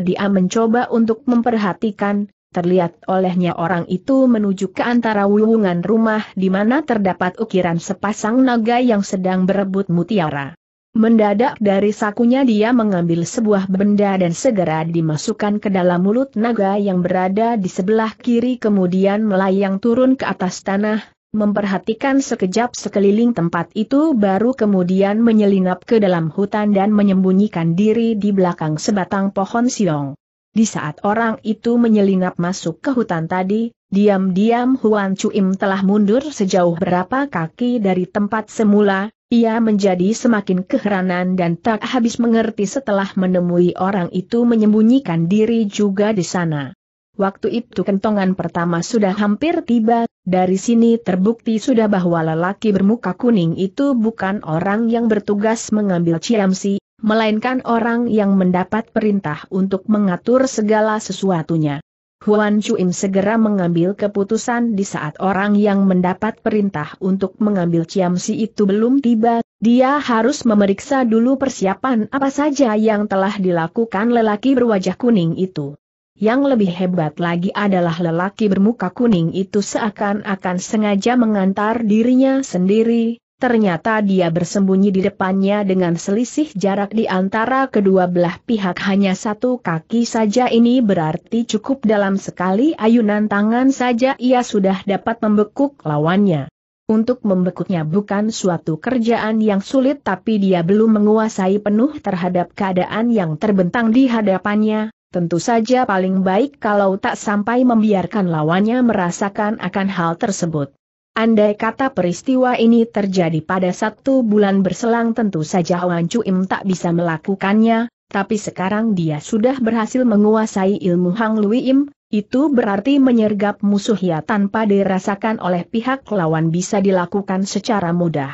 Speaker 1: dia mencoba untuk memperhatikan, terlihat olehnya orang itu menuju ke antara wuwungan rumah di mana terdapat ukiran sepasang naga yang sedang berebut mutiara. Mendadak dari sakunya dia mengambil sebuah benda dan segera dimasukkan ke dalam mulut naga yang berada di sebelah kiri kemudian melayang turun ke atas tanah, memperhatikan sekejap sekeliling tempat itu baru kemudian menyelinap ke dalam hutan dan menyembunyikan diri di belakang sebatang pohon siong. Di saat orang itu menyelinap masuk ke hutan tadi, diam-diam Huan Chuim telah mundur sejauh berapa kaki dari tempat semula, ia menjadi semakin keheranan dan tak habis mengerti setelah menemui orang itu menyembunyikan diri juga di sana. Waktu itu kentongan pertama sudah hampir tiba, dari sini terbukti sudah bahwa lelaki bermuka kuning itu bukan orang yang bertugas mengambil ciamsi, melainkan orang yang mendapat perintah untuk mengatur segala sesuatunya. Huan Chuim segera mengambil keputusan di saat orang yang mendapat perintah untuk mengambil ciamsi itu belum tiba, dia harus memeriksa dulu persiapan apa saja yang telah dilakukan lelaki berwajah kuning itu. Yang lebih hebat lagi adalah lelaki bermuka kuning itu seakan-akan sengaja mengantar dirinya sendiri, ternyata dia bersembunyi di depannya dengan selisih jarak di antara kedua belah pihak. Hanya satu kaki saja ini berarti cukup dalam sekali ayunan tangan saja ia sudah dapat membekuk lawannya. Untuk membekuknya bukan suatu kerjaan yang sulit tapi dia belum menguasai penuh terhadap keadaan yang terbentang di hadapannya, tentu saja paling baik kalau tak sampai membiarkan lawannya merasakan akan hal tersebut. Andai kata peristiwa ini terjadi pada satu bulan berselang tentu saja Wan Cuim tak bisa melakukannya, tapi sekarang dia sudah berhasil menguasai ilmu Hang Luim, itu berarti menyergap musuh ya tanpa dirasakan oleh pihak lawan bisa dilakukan secara mudah.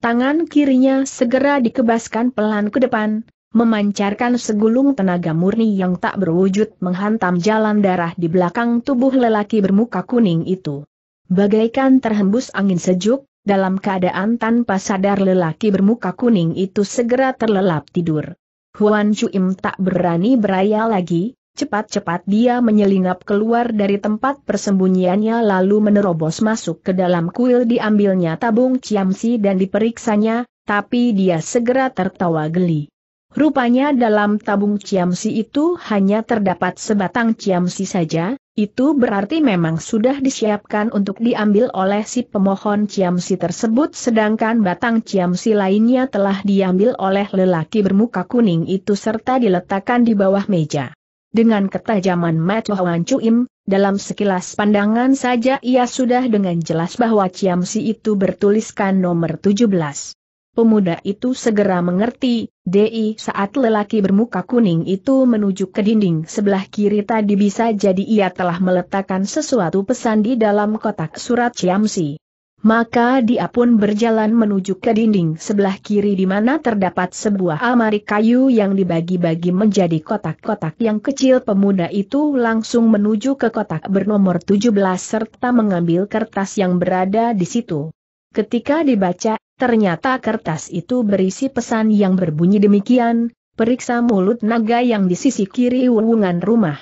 Speaker 1: Tangan kirinya segera dikebaskan pelan ke depan, memancarkan segulung tenaga murni yang tak berwujud menghantam jalan darah di belakang tubuh lelaki bermuka kuning itu. Bagaikan terhembus angin sejuk, dalam keadaan tanpa sadar lelaki bermuka kuning itu segera terlelap tidur. Huan Chuim tak berani beraya lagi, cepat-cepat dia menyelinap keluar dari tempat persembunyiannya lalu menerobos masuk ke dalam kuil diambilnya tabung ciamsi dan diperiksanya, tapi dia segera tertawa geli. Rupanya dalam tabung ciamsi itu hanya terdapat sebatang ciamsi saja, itu berarti memang sudah disiapkan untuk diambil oleh si pemohon ciamsi tersebut sedangkan batang ciamsi lainnya telah diambil oleh lelaki bermuka kuning itu serta diletakkan di bawah meja. Dengan ketajaman mata Huan Cuim, dalam sekilas pandangan saja ia sudah dengan jelas bahwa ciamsi itu bertuliskan nomor 17. Pemuda itu segera mengerti, Di saat lelaki bermuka kuning itu menuju ke dinding sebelah kiri tadi bisa jadi ia telah meletakkan sesuatu pesan di dalam kotak surat Ciamsi. Maka dia pun berjalan menuju ke dinding sebelah kiri di mana terdapat sebuah amari kayu yang dibagi-bagi menjadi kotak-kotak yang kecil pemuda itu langsung menuju ke kotak bernomor 17 serta mengambil kertas yang berada di situ. Ketika dibaca, ternyata kertas itu berisi pesan yang berbunyi demikian, periksa mulut naga yang di sisi kiri wuwungan rumah.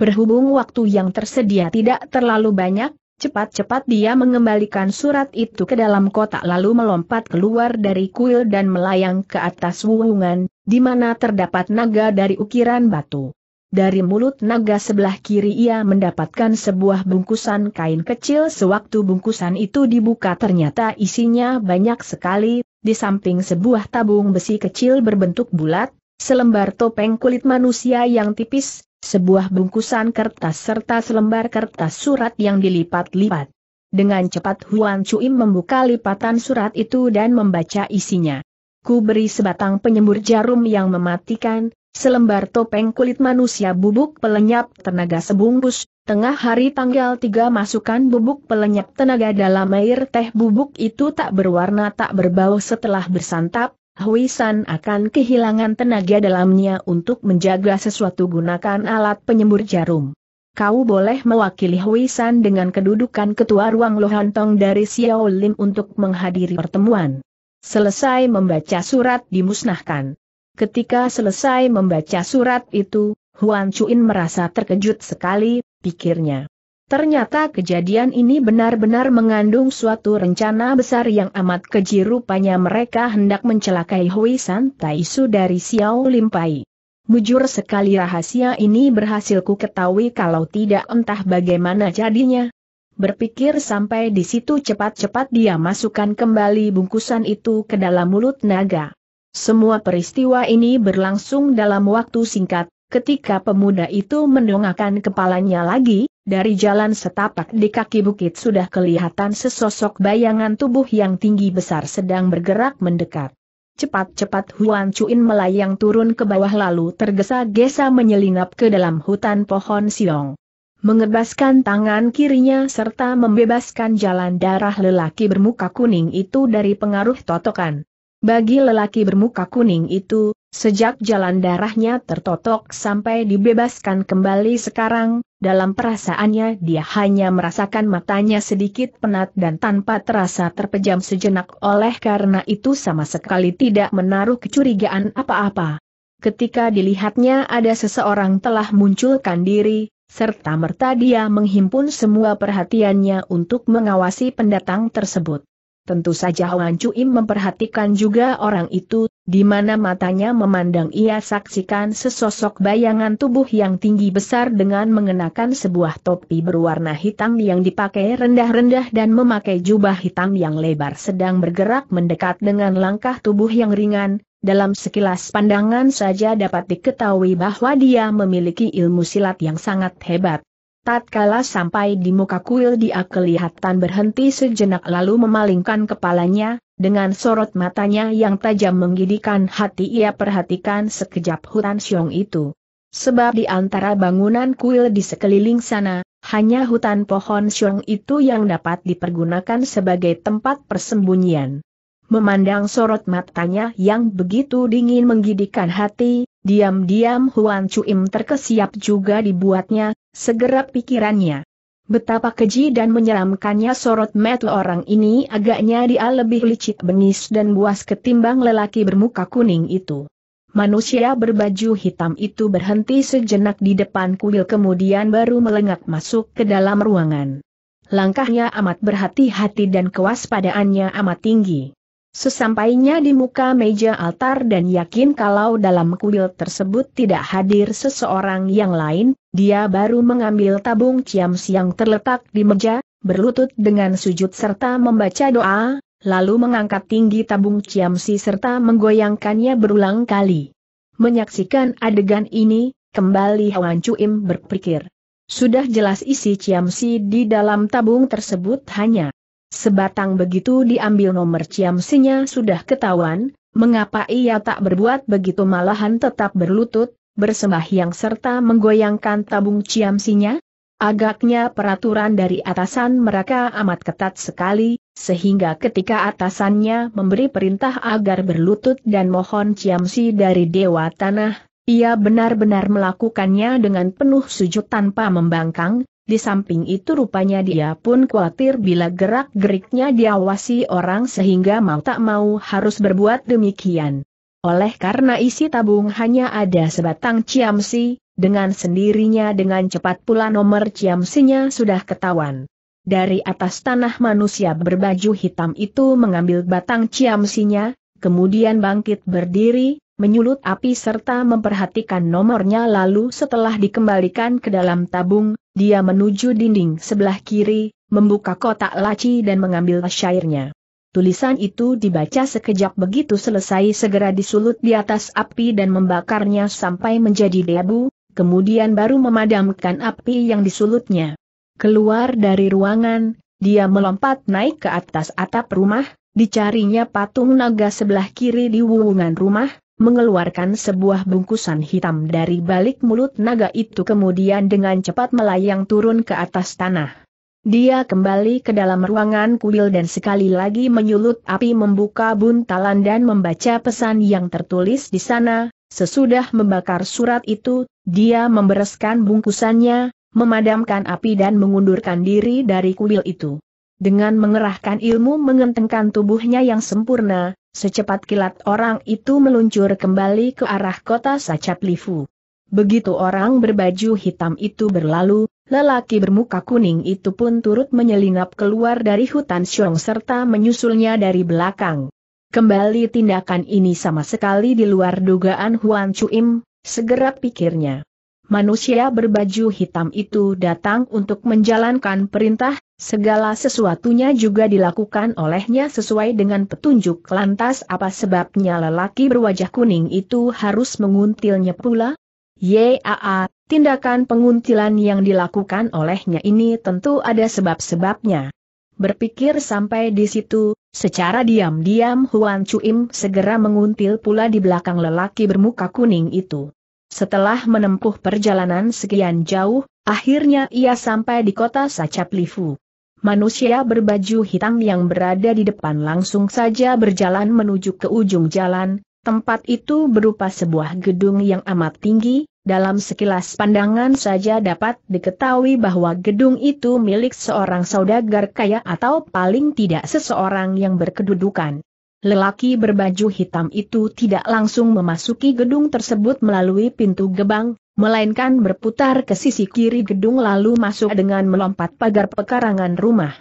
Speaker 1: Berhubung waktu yang tersedia tidak terlalu banyak, cepat-cepat dia mengembalikan surat itu ke dalam kotak lalu melompat keluar dari kuil dan melayang ke atas wuwungan, di mana terdapat naga dari ukiran batu. Dari mulut naga sebelah kiri ia mendapatkan sebuah bungkusan kain kecil sewaktu bungkusan itu dibuka ternyata isinya banyak sekali, di samping sebuah tabung besi kecil berbentuk bulat, selembar topeng kulit manusia yang tipis, sebuah bungkusan kertas serta selembar kertas surat yang dilipat-lipat. Dengan cepat Huan Cuim membuka lipatan surat itu dan membaca isinya. Ku beri sebatang penyembur jarum yang mematikan, selembar topeng kulit manusia bubuk pelenyap tenaga sebungkus, tengah hari tanggal 3 masukkan bubuk pelenyap tenaga dalam air teh bubuk itu tak berwarna tak berbau setelah bersantap, Huisan akan kehilangan tenaga dalamnya untuk menjaga sesuatu gunakan alat penyembur jarum. Kau boleh mewakili Huisan dengan kedudukan ketua ruang Lohantong dari Xiao Lim untuk menghadiri pertemuan. Selesai membaca surat dimusnahkan. Ketika selesai membaca surat itu, Huan Chuin merasa terkejut sekali, pikirnya. Ternyata kejadian ini benar-benar mengandung suatu rencana besar yang amat keji rupanya mereka hendak mencelakai Hui San Taisu dari Xiao Limpai. Mujur sekali rahasia ini berhasil ku ketahui kalau tidak entah bagaimana jadinya. Berpikir sampai di situ cepat-cepat dia masukkan kembali bungkusan itu ke dalam mulut naga. Semua peristiwa ini berlangsung dalam waktu singkat, ketika pemuda itu mendongakkan kepalanya lagi, dari jalan setapak di kaki bukit sudah kelihatan sesosok bayangan tubuh yang tinggi besar sedang bergerak mendekat. Cepat-cepat Huan Chuin melayang turun ke bawah lalu tergesa-gesa menyelinap ke dalam hutan pohon siong. Mengebaskan tangan kirinya serta membebaskan jalan darah lelaki bermuka kuning itu dari pengaruh totokan. Bagi lelaki bermuka kuning itu, sejak jalan darahnya tertotok sampai dibebaskan kembali sekarang, dalam perasaannya dia hanya merasakan matanya sedikit penat dan tanpa terasa terpejam sejenak oleh karena itu sama sekali tidak menaruh kecurigaan apa-apa. Ketika dilihatnya ada seseorang telah munculkan diri, serta merta dia menghimpun semua perhatiannya untuk mengawasi pendatang tersebut. Tentu saja Wan Cuim memperhatikan juga orang itu, di mana matanya memandang ia saksikan sesosok bayangan tubuh yang tinggi besar dengan mengenakan sebuah topi berwarna hitam yang dipakai rendah-rendah dan memakai jubah hitam yang lebar sedang bergerak mendekat dengan langkah tubuh yang ringan, dalam sekilas pandangan saja dapat diketahui bahwa dia memiliki ilmu silat yang sangat hebat. Tatkala sampai di muka kuil dia kelihatan berhenti sejenak lalu memalingkan kepalanya, dengan sorot matanya yang tajam menggidihkan hati ia perhatikan sekejap hutan siong itu. Sebab di antara bangunan kuil di sekeliling sana, hanya hutan pohon siong itu yang dapat dipergunakan sebagai tempat persembunyian. Memandang sorot matanya yang begitu dingin menggidihkan hati, diam-diam Huan Cuim terkesiap juga dibuatnya, segera pikirannya. Betapa keji dan menyeramkannya sorot mata orang ini agaknya dia lebih licik bengis dan buas ketimbang lelaki bermuka kuning itu. Manusia berbaju hitam itu berhenti sejenak di depan kuil kemudian baru melengak masuk ke dalam ruangan. Langkahnya amat berhati-hati dan kewaspadaannya amat tinggi. Sesampainya di muka meja altar dan yakin kalau dalam kuil tersebut tidak hadir seseorang yang lain, dia baru mengambil tabung ciam yang terletak di meja, berlutut dengan sujud serta membaca doa, lalu mengangkat tinggi tabung ciam serta menggoyangkannya berulang kali. Menyaksikan adegan ini, kembali Hawan Cuim berpikir. Sudah jelas isi ciam di dalam tabung tersebut hanya Sebatang begitu diambil nomor ciamsinya sudah ketahuan, mengapa ia tak berbuat begitu malahan tetap berlutut, bersembahyang serta menggoyangkan tabung ciamsinya? Agaknya peraturan dari atasan mereka amat ketat sekali, sehingga ketika atasannya memberi perintah agar berlutut dan mohon ciamsi dari Dewa Tanah, ia benar-benar melakukannya dengan penuh sujud tanpa membangkang, di samping itu rupanya dia pun khawatir bila gerak-geriknya diawasi orang sehingga mau tak mau harus berbuat demikian. Oleh karena isi tabung hanya ada sebatang ciamsi, dengan sendirinya dengan cepat pula nomor ciamsinya sudah ketahuan. Dari atas tanah manusia berbaju hitam itu mengambil batang ciamsinya, kemudian bangkit berdiri, menyulut api serta memperhatikan nomornya lalu setelah dikembalikan ke dalam tabung, dia menuju dinding sebelah kiri, membuka kotak laci dan mengambil syairnya. Tulisan itu dibaca sekejap begitu selesai segera disulut di atas api dan membakarnya sampai menjadi debu, kemudian baru memadamkan api yang disulutnya. Keluar dari ruangan, dia melompat naik ke atas atap rumah, dicarinya patung naga sebelah kiri di wuwungan rumah, mengeluarkan sebuah bungkusan hitam dari balik mulut naga itu kemudian dengan cepat melayang turun ke atas tanah. Dia kembali ke dalam ruangan kuil dan sekali lagi menyulut api membuka buntalan dan membaca pesan yang tertulis di sana, sesudah membakar surat itu, dia membereskan bungkusannya, memadamkan api dan mengundurkan diri dari kuil itu. Dengan mengerahkan ilmu mengentengkan tubuhnya yang sempurna, Secepat kilat orang itu meluncur kembali ke arah kota Sacaplifu. Begitu orang berbaju hitam itu berlalu, lelaki bermuka kuning itu pun turut menyelinap keluar dari hutan Xiong serta menyusulnya dari belakang. Kembali tindakan ini sama sekali di luar dugaan Huan Chuim, segera pikirnya. Manusia berbaju hitam itu datang untuk menjalankan perintah, Segala sesuatunya juga dilakukan olehnya sesuai dengan petunjuk lantas apa sebabnya lelaki berwajah kuning itu harus menguntilnya pula? Yaa, tindakan penguntilan yang dilakukan olehnya ini tentu ada sebab-sebabnya. Berpikir sampai di situ, secara diam-diam Huan Chuim segera menguntil pula di belakang lelaki bermuka kuning itu. Setelah menempuh perjalanan sekian jauh, akhirnya ia sampai di kota Sacaplifu. Manusia berbaju hitam yang berada di depan langsung saja berjalan menuju ke ujung jalan, tempat itu berupa sebuah gedung yang amat tinggi, dalam sekilas pandangan saja dapat diketahui bahwa gedung itu milik seorang saudagar kaya atau paling tidak seseorang yang berkedudukan. Lelaki berbaju hitam itu tidak langsung memasuki gedung tersebut melalui pintu gebang, melainkan berputar ke sisi kiri gedung lalu masuk dengan melompat pagar pekarangan rumah.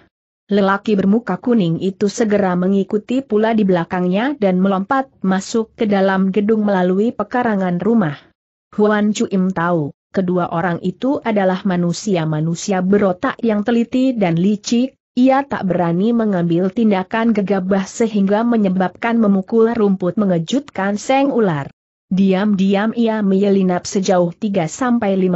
Speaker 1: lelaki bermuka kuning itu segera mengikuti pula di belakangnya dan melompat masuk ke dalam gedung melalui pekarangan rumah. Huan Chuim tahu, kedua orang itu adalah manusia-manusia berotak yang teliti dan licik, ia tak berani mengambil tindakan gegabah sehingga menyebabkan memukul rumput mengejutkan seng ular. Diam-diam ia menyelinap sejauh 3-5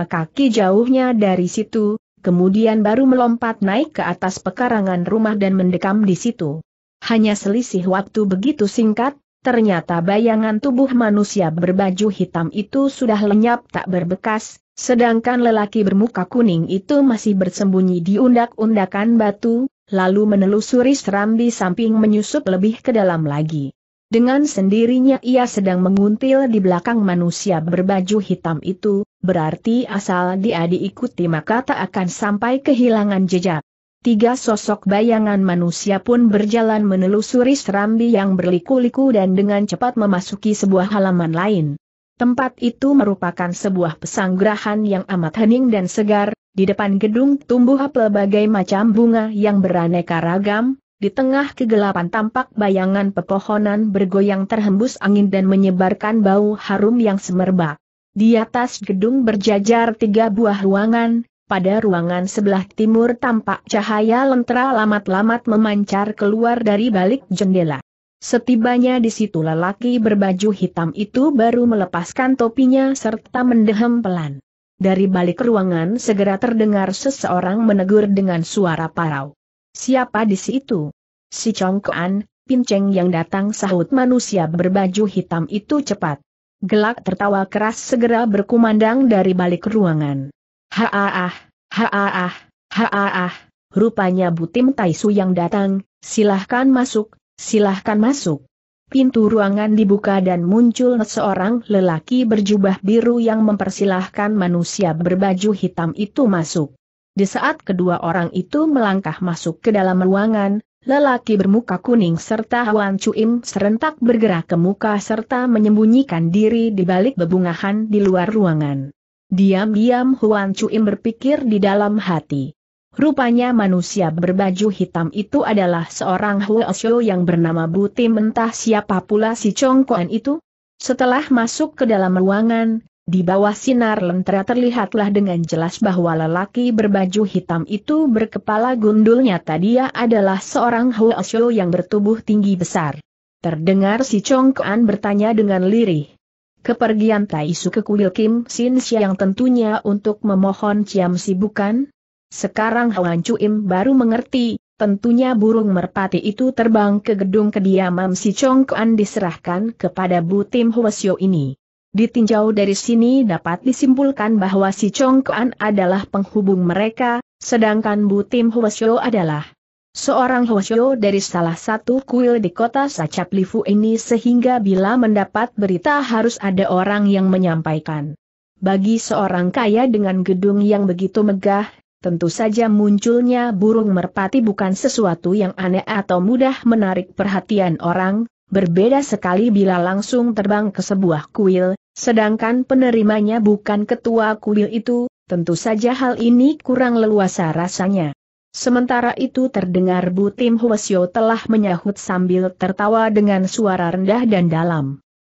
Speaker 1: kaki jauhnya dari situ, kemudian baru melompat naik ke atas pekarangan rumah dan mendekam di situ. Hanya selisih waktu begitu singkat, ternyata bayangan tubuh manusia berbaju hitam itu sudah lenyap tak berbekas, sedangkan lelaki bermuka kuning itu masih bersembunyi di undak-undakan batu, lalu menelusuri serambi samping menyusup lebih ke dalam lagi. Dengan sendirinya ia sedang menguntil di belakang manusia berbaju hitam itu, berarti asal dia diikuti maka tak akan sampai kehilangan jejak. Tiga sosok bayangan manusia pun berjalan menelusuri serambi yang berliku-liku dan dengan cepat memasuki sebuah halaman lain. Tempat itu merupakan sebuah pesanggerahan yang amat hening dan segar, di depan gedung tumbuh pelbagai macam bunga yang beraneka ragam, di tengah kegelapan tampak bayangan pepohonan bergoyang terhembus angin dan menyebarkan bau harum yang semerbak. Di atas gedung berjajar tiga buah ruangan, pada ruangan sebelah timur tampak cahaya lentera lamat-lamat memancar keluar dari balik jendela. Setibanya di situ lelaki berbaju hitam itu baru melepaskan topinya serta mendehem pelan. Dari balik ruangan segera terdengar seseorang menegur dengan suara parau. Siapa di situ? Si Chongkoan, pinceng yang datang sahut manusia berbaju hitam itu cepat. Gelak tertawa keras segera berkumandang dari balik ruangan. Haaah, haaah, haaah, rupanya Butim Taisu yang datang, silahkan masuk, silahkan masuk. Pintu ruangan dibuka dan muncul seorang lelaki berjubah biru yang mempersilahkan manusia berbaju hitam itu masuk. Di saat kedua orang itu melangkah masuk ke dalam ruangan, lelaki bermuka kuning serta Wan Cuim serentak bergerak ke muka serta menyembunyikan diri di balik bebungahan di luar ruangan. Diam-diam Huan Cuim berpikir di dalam hati. Rupanya manusia berbaju hitam itu adalah seorang Huosyo yang bernama Buti mentah siapa pula si Chongkoan itu? Setelah masuk ke dalam ruangan, di bawah sinar lentera terlihatlah dengan jelas bahwa lelaki berbaju hitam itu berkepala gundul nyata dia adalah seorang Huosyo yang bertubuh tinggi besar. Terdengar si Chongkoan bertanya dengan lirih. Kepergian Taisu ke kuil Kim Sin yang tentunya untuk memohon ciam si bukan? Sekarang Huan Chuim baru mengerti, tentunya burung merpati itu terbang ke gedung kediaman si Chongkoan diserahkan kepada Bu Tim Huosyo ini. Ditinjau dari sini dapat disimpulkan bahwa si Chong Kuan adalah penghubung mereka, sedangkan Bu Tim Hwasyo adalah seorang Hwasyo dari salah satu kuil di kota Sacaplifu ini sehingga bila mendapat berita harus ada orang yang menyampaikan. Bagi seorang kaya dengan gedung yang begitu megah, tentu saja munculnya burung merpati bukan sesuatu yang aneh atau mudah menarik perhatian orang, berbeda sekali bila langsung terbang ke sebuah kuil, sedangkan penerimanya bukan ketua kuil itu, tentu saja hal ini kurang leluasa rasanya. Sementara itu terdengar Bu Tim Hwasyo telah menyahut sambil tertawa dengan suara rendah dan dalam.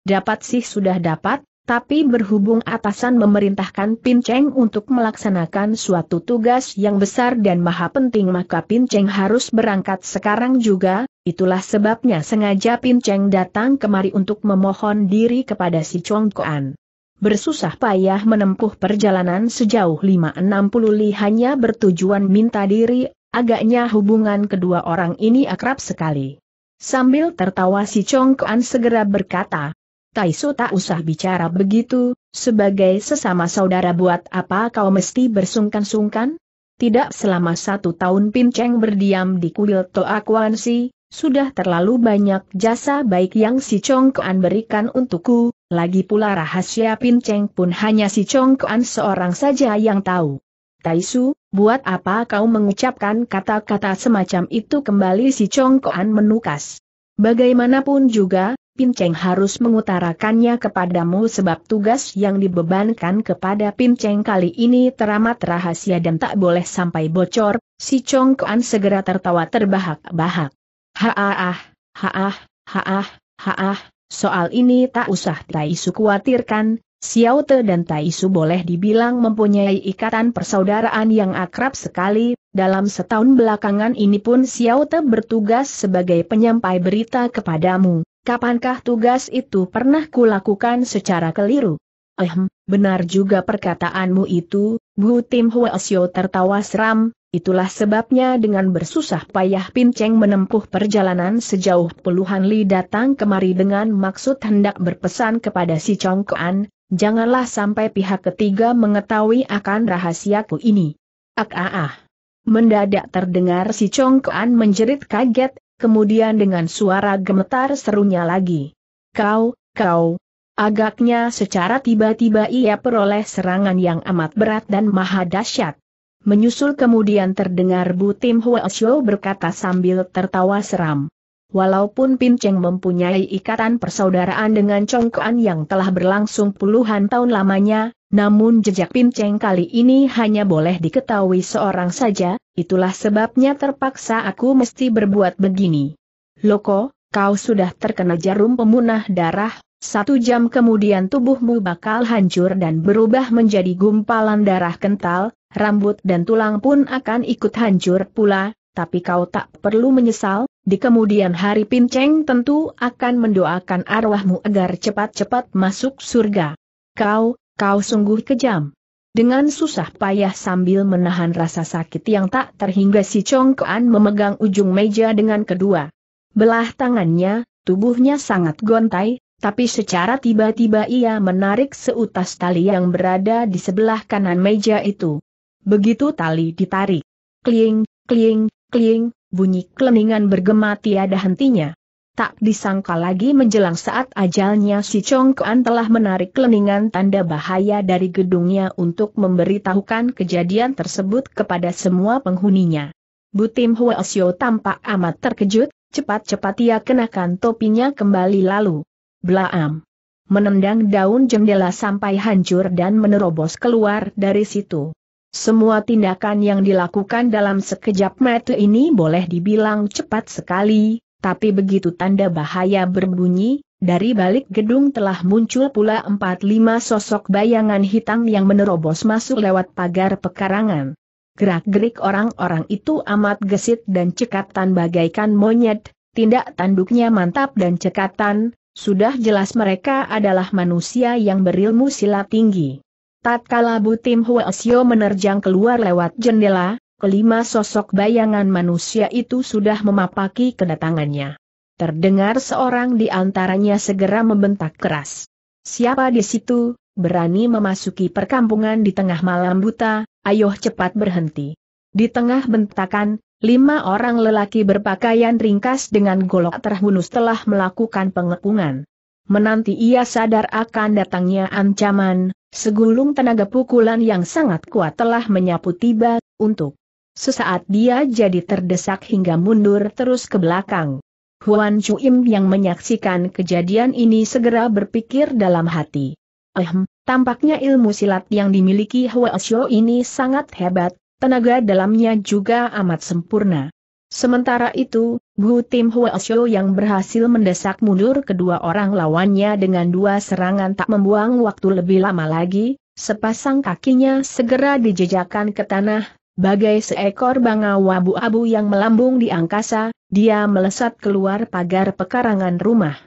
Speaker 1: Dapat sih sudah dapat, tapi berhubung atasan memerintahkan Pinceng untuk melaksanakan suatu tugas yang besar dan maha penting maka Pinceng harus berangkat sekarang juga, Itulah sebabnya sengaja Pinceng datang kemari untuk memohon diri kepada si Chong Koan. Bersusah payah menempuh perjalanan sejauh 560 li hanya bertujuan minta diri, agaknya hubungan kedua orang ini akrab sekali. Sambil tertawa si Chong Koan segera berkata, Taisu tak usah bicara begitu, sebagai sesama saudara buat apa kau mesti bersungkan-sungkan? Tidak selama satu tahun Pinceng berdiam di kuil Toa Kuan Si, sudah terlalu banyak jasa baik yang si Chong Koan berikan untukku, lagi pula rahasia Pinceng pun hanya si Chong Koan seorang saja yang tahu. Taisu, buat apa kau mengucapkan kata-kata semacam itu kembali si Chong Koan menukas. Bagaimanapun juga, Pinceng harus mengutarakannya kepadamu sebab tugas yang dibebankan kepada Pinceng kali ini teramat rahasia dan tak boleh sampai bocor, si Chong Kuan segera tertawa terbahak-bahak. Haah, haah, haah, haah, soal ini tak usah Taisu khawatirkan, Xiao Te dan Taisu boleh dibilang mempunyai ikatan persaudaraan yang akrab sekali, dalam setahun belakangan ini pun Xiao Te bertugas sebagai penyampai berita kepadamu. Kapankah tugas itu pernah kulakukan secara keliru? Ehm, benar juga perkataanmu itu, Bu Tim Huasyo tertawa seram, itulah sebabnya dengan bersusah payah Pinceng menempuh perjalanan sejauh puluhan li datang kemari dengan maksud hendak berpesan kepada si Chong Kuan, janganlah sampai pihak ketiga mengetahui akan rahasiaku ini. Ak ah ah. Mendadak terdengar si Chong Kuan menjerit kaget, kemudian dengan suara gemetar serunya lagi. Kau, kau. Agaknya secara tiba-tiba ia peroleh serangan yang amat berat dan maha dahsyat. Menyusul kemudian terdengar Bu Tim Huasyo berkata sambil tertawa seram. Walaupun Pinceng mempunyai ikatan persaudaraan dengan Chongkoan yang telah berlangsung puluhan tahun lamanya, namun jejak pinceng kali ini hanya boleh diketahui seorang saja, itulah sebabnya terpaksa aku mesti berbuat begini. Loko, kau sudah terkena jarum pemunah darah, satu jam kemudian tubuhmu bakal hancur dan berubah menjadi gumpalan darah kental, rambut dan tulang pun akan ikut hancur pula, tapi kau tak perlu menyesal, di kemudian hari pinceng tentu akan mendoakan arwahmu agar cepat-cepat masuk surga. Kau, Kau sungguh kejam. Dengan susah payah sambil menahan rasa sakit yang tak terhingga si Chong Kuan memegang ujung meja dengan kedua. Belah tangannya, tubuhnya sangat gontai, tapi secara tiba-tiba ia menarik seutas tali yang berada di sebelah kanan meja itu. Begitu tali ditarik. Kling, kling, kling, bunyi keleningan bergema tiada hentinya. Tak disangka lagi menjelang saat ajalnya si Chong Kuan telah menarik keleningan tanda bahaya dari gedungnya untuk memberitahukan kejadian tersebut kepada semua penghuninya. Bu Tim Huasyo tampak amat terkejut, cepat-cepat ia kenakan topinya kembali lalu. Blaam. Menendang daun jendela sampai hancur dan menerobos keluar dari situ. Semua tindakan yang dilakukan dalam sekejap mata ini boleh dibilang cepat sekali, tapi begitu tanda bahaya berbunyi, dari balik gedung telah muncul pula empat lima sosok bayangan hitam yang menerobos masuk lewat pagar pekarangan. Gerak-gerik orang-orang itu amat gesit dan cekatan bagaikan monyet, tindak tanduknya mantap dan cekatan, sudah jelas mereka adalah manusia yang berilmu silat tinggi. Tatkala Bu Tim Huasyo menerjang keluar lewat jendela, kelima sosok bayangan manusia itu sudah memapaki kedatangannya. Terdengar seorang di antaranya segera membentak keras. Siapa di situ, berani memasuki perkampungan di tengah malam buta, ayo cepat berhenti. Di tengah bentakan, lima orang lelaki berpakaian ringkas dengan golok terhunus telah melakukan pengepungan. Menanti ia sadar akan datangnya ancaman, segulung tenaga pukulan yang sangat kuat telah menyapu tiba, untuk Sesaat dia jadi terdesak hingga mundur terus ke belakang. Huan Chuim yang menyaksikan kejadian ini segera berpikir dalam hati. Ehm, tampaknya ilmu silat yang dimiliki Huasyo ini sangat hebat, tenaga dalamnya juga amat sempurna. Sementara itu, Bu Tim Huasyo yang berhasil mendesak mundur kedua orang lawannya dengan dua serangan tak membuang waktu lebih lama lagi, sepasang kakinya segera dijejakan ke tanah, Bagai seekor bangau abu-abu yang melambung di angkasa, dia melesat keluar pagar pekarangan rumah.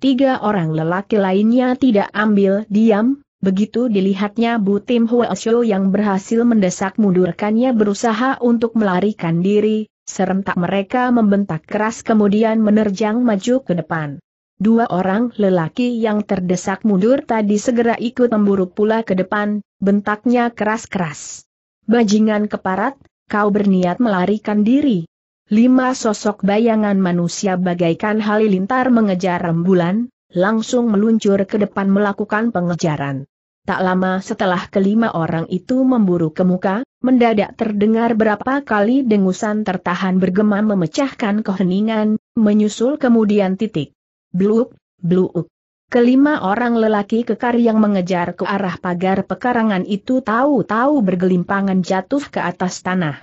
Speaker 1: Tiga orang lelaki lainnya tidak ambil diam, begitu dilihatnya Bu Tim Huasyo yang berhasil mendesak mundurkannya berusaha untuk melarikan diri, serentak mereka membentak keras kemudian menerjang maju ke depan. Dua orang lelaki yang terdesak mundur tadi segera ikut memburu pula ke depan, bentaknya keras-keras. Bajingan keparat, kau berniat melarikan diri. Lima sosok bayangan manusia bagaikan halilintar mengejar rembulan, langsung meluncur ke depan melakukan pengejaran. Tak lama setelah kelima orang itu memburu ke muka, mendadak terdengar berapa kali dengusan tertahan bergema memecahkan keheningan, menyusul kemudian titik. Bluk, Bluuk. Kelima orang lelaki kekar yang mengejar ke arah pagar pekarangan itu tahu-tahu bergelimpangan jatuh ke atas tanah.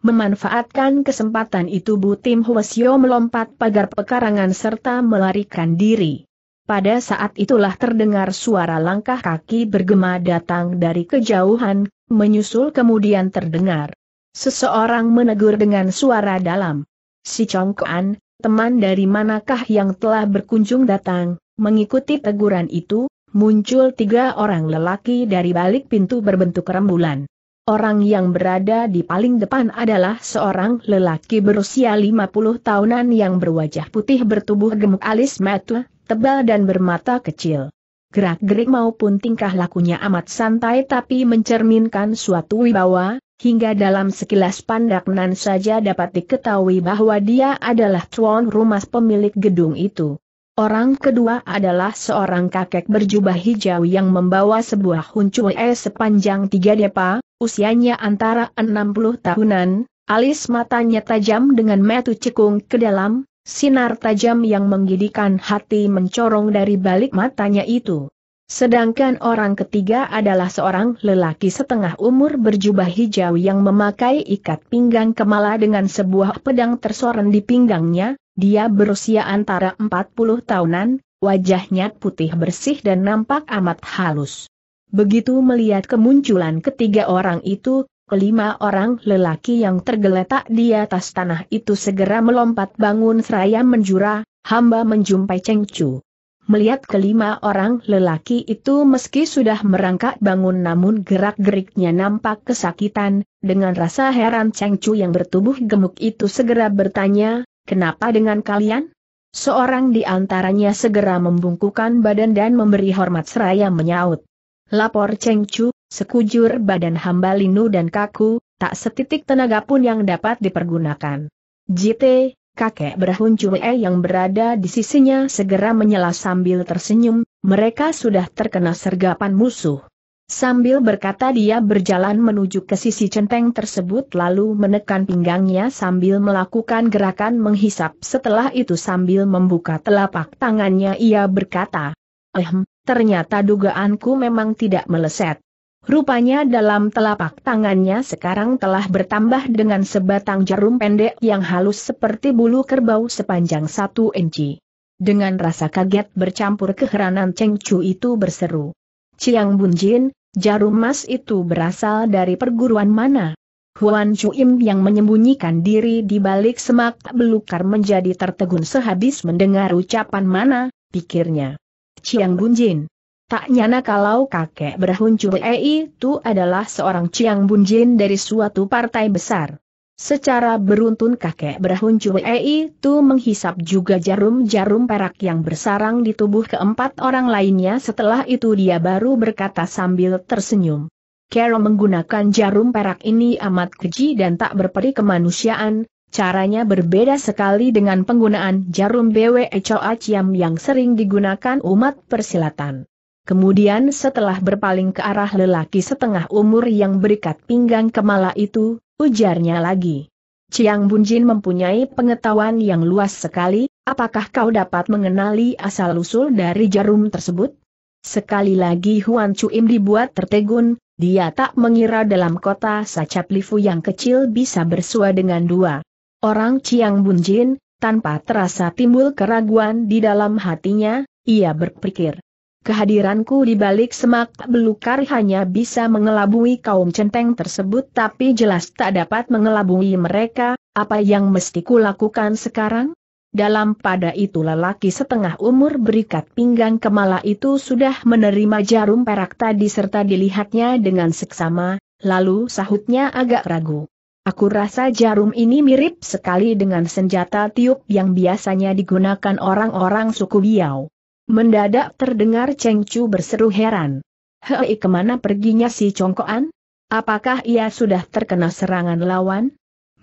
Speaker 1: Memanfaatkan kesempatan itu Bu Tim Hwasyo melompat pagar pekarangan serta melarikan diri. Pada saat itulah terdengar suara langkah kaki bergema datang dari kejauhan, menyusul kemudian terdengar. Seseorang menegur dengan suara dalam. Si Chongkoan, teman dari manakah yang telah berkunjung datang? Mengikuti teguran itu, muncul tiga orang lelaki dari balik pintu berbentuk rembulan. Orang yang berada di paling depan adalah seorang lelaki berusia 50 tahunan yang berwajah putih bertubuh gemuk alis mata, tebal dan bermata kecil. Gerak-gerik maupun tingkah lakunya amat santai tapi mencerminkan suatu wibawa, hingga dalam sekilas pandaknan saja dapat diketahui bahwa dia adalah tuan rumah pemilik gedung itu. Orang kedua adalah seorang kakek berjubah hijau yang membawa sebuah huncue sepanjang tiga depa, usianya antara 60 tahunan, alis matanya tajam dengan metu cekung ke dalam, sinar tajam yang menggidikan hati mencorong dari balik matanya itu. Sedangkan orang ketiga adalah seorang lelaki setengah umur berjubah hijau yang memakai ikat pinggang kemala dengan sebuah pedang tersoren di pinggangnya, dia berusia antara 40 tahunan, wajahnya putih bersih dan nampak amat halus. Begitu melihat kemunculan ketiga orang itu, kelima orang lelaki yang tergeletak di atas tanah itu segera melompat bangun seraya menjura, hamba menjumpai Cheng Chu. Melihat kelima orang lelaki itu meski sudah merangkak bangun namun gerak-geriknya nampak kesakitan, dengan rasa heran Cheng Chu yang bertubuh gemuk itu segera bertanya, Kenapa dengan kalian? Seorang di antaranya segera membungkukan badan dan memberi hormat seraya menyaut. Lapor Cheng Chu, sekujur badan hamba linu dan kaku, tak setitik tenaga pun yang dapat dipergunakan. JT, kakek berahun Cue yang berada di sisinya segera menyela sambil tersenyum, mereka sudah terkena sergapan musuh. Sambil berkata dia berjalan menuju ke sisi centeng tersebut lalu menekan pinggangnya sambil melakukan gerakan menghisap setelah itu sambil membuka telapak tangannya ia berkata, Ehm, ternyata dugaanku memang tidak meleset. Rupanya dalam telapak tangannya sekarang telah bertambah dengan sebatang jarum pendek yang halus seperti bulu kerbau sepanjang satu inci. Dengan rasa kaget bercampur keheranan Cheng Chu itu berseru. Chiang Bunjin, jarum emas itu berasal dari perguruan mana? Huan Chuim yang menyembunyikan diri di balik semak belukar menjadi tertegun sehabis mendengar ucapan mana, pikirnya. Chiang Bunjin. Tak nyana kalau kakek berhun itu adalah seorang Chiang Bunjin dari suatu partai besar. Secara beruntun kakek berahun Cue itu menghisap juga jarum-jarum perak yang bersarang di tubuh keempat orang lainnya setelah itu dia baru berkata sambil tersenyum. Carol menggunakan jarum perak ini amat keji dan tak berperi kemanusiaan, caranya berbeda sekali dengan penggunaan jarum BWE Choachiam yang sering digunakan umat persilatan. Kemudian setelah berpaling ke arah lelaki setengah umur yang berikat pinggang kemala itu, Ujarnya lagi. Ciang Bunjin mempunyai pengetahuan yang luas sekali, apakah kau dapat mengenali asal-usul dari jarum tersebut? Sekali lagi Huan Chuim dibuat tertegun, dia tak mengira dalam kota Sacap Lifu yang kecil bisa bersua dengan dua. Orang Ciang Bunjin, tanpa terasa timbul keraguan di dalam hatinya, ia berpikir kehadiranku di balik semak belukar hanya bisa mengelabui kaum centeng tersebut tapi jelas tak dapat mengelabui mereka, apa yang mesti kulakukan sekarang? Dalam pada itu lelaki setengah umur berikat pinggang kemala itu sudah menerima jarum perak tadi serta dilihatnya dengan seksama, lalu sahutnya agak ragu. Aku rasa jarum ini mirip sekali dengan senjata tiup yang biasanya digunakan orang-orang suku Biao. Mendadak terdengar Cheng Chu berseru heran. Hei ke mana perginya si Congkoan? Apakah ia sudah terkena serangan lawan?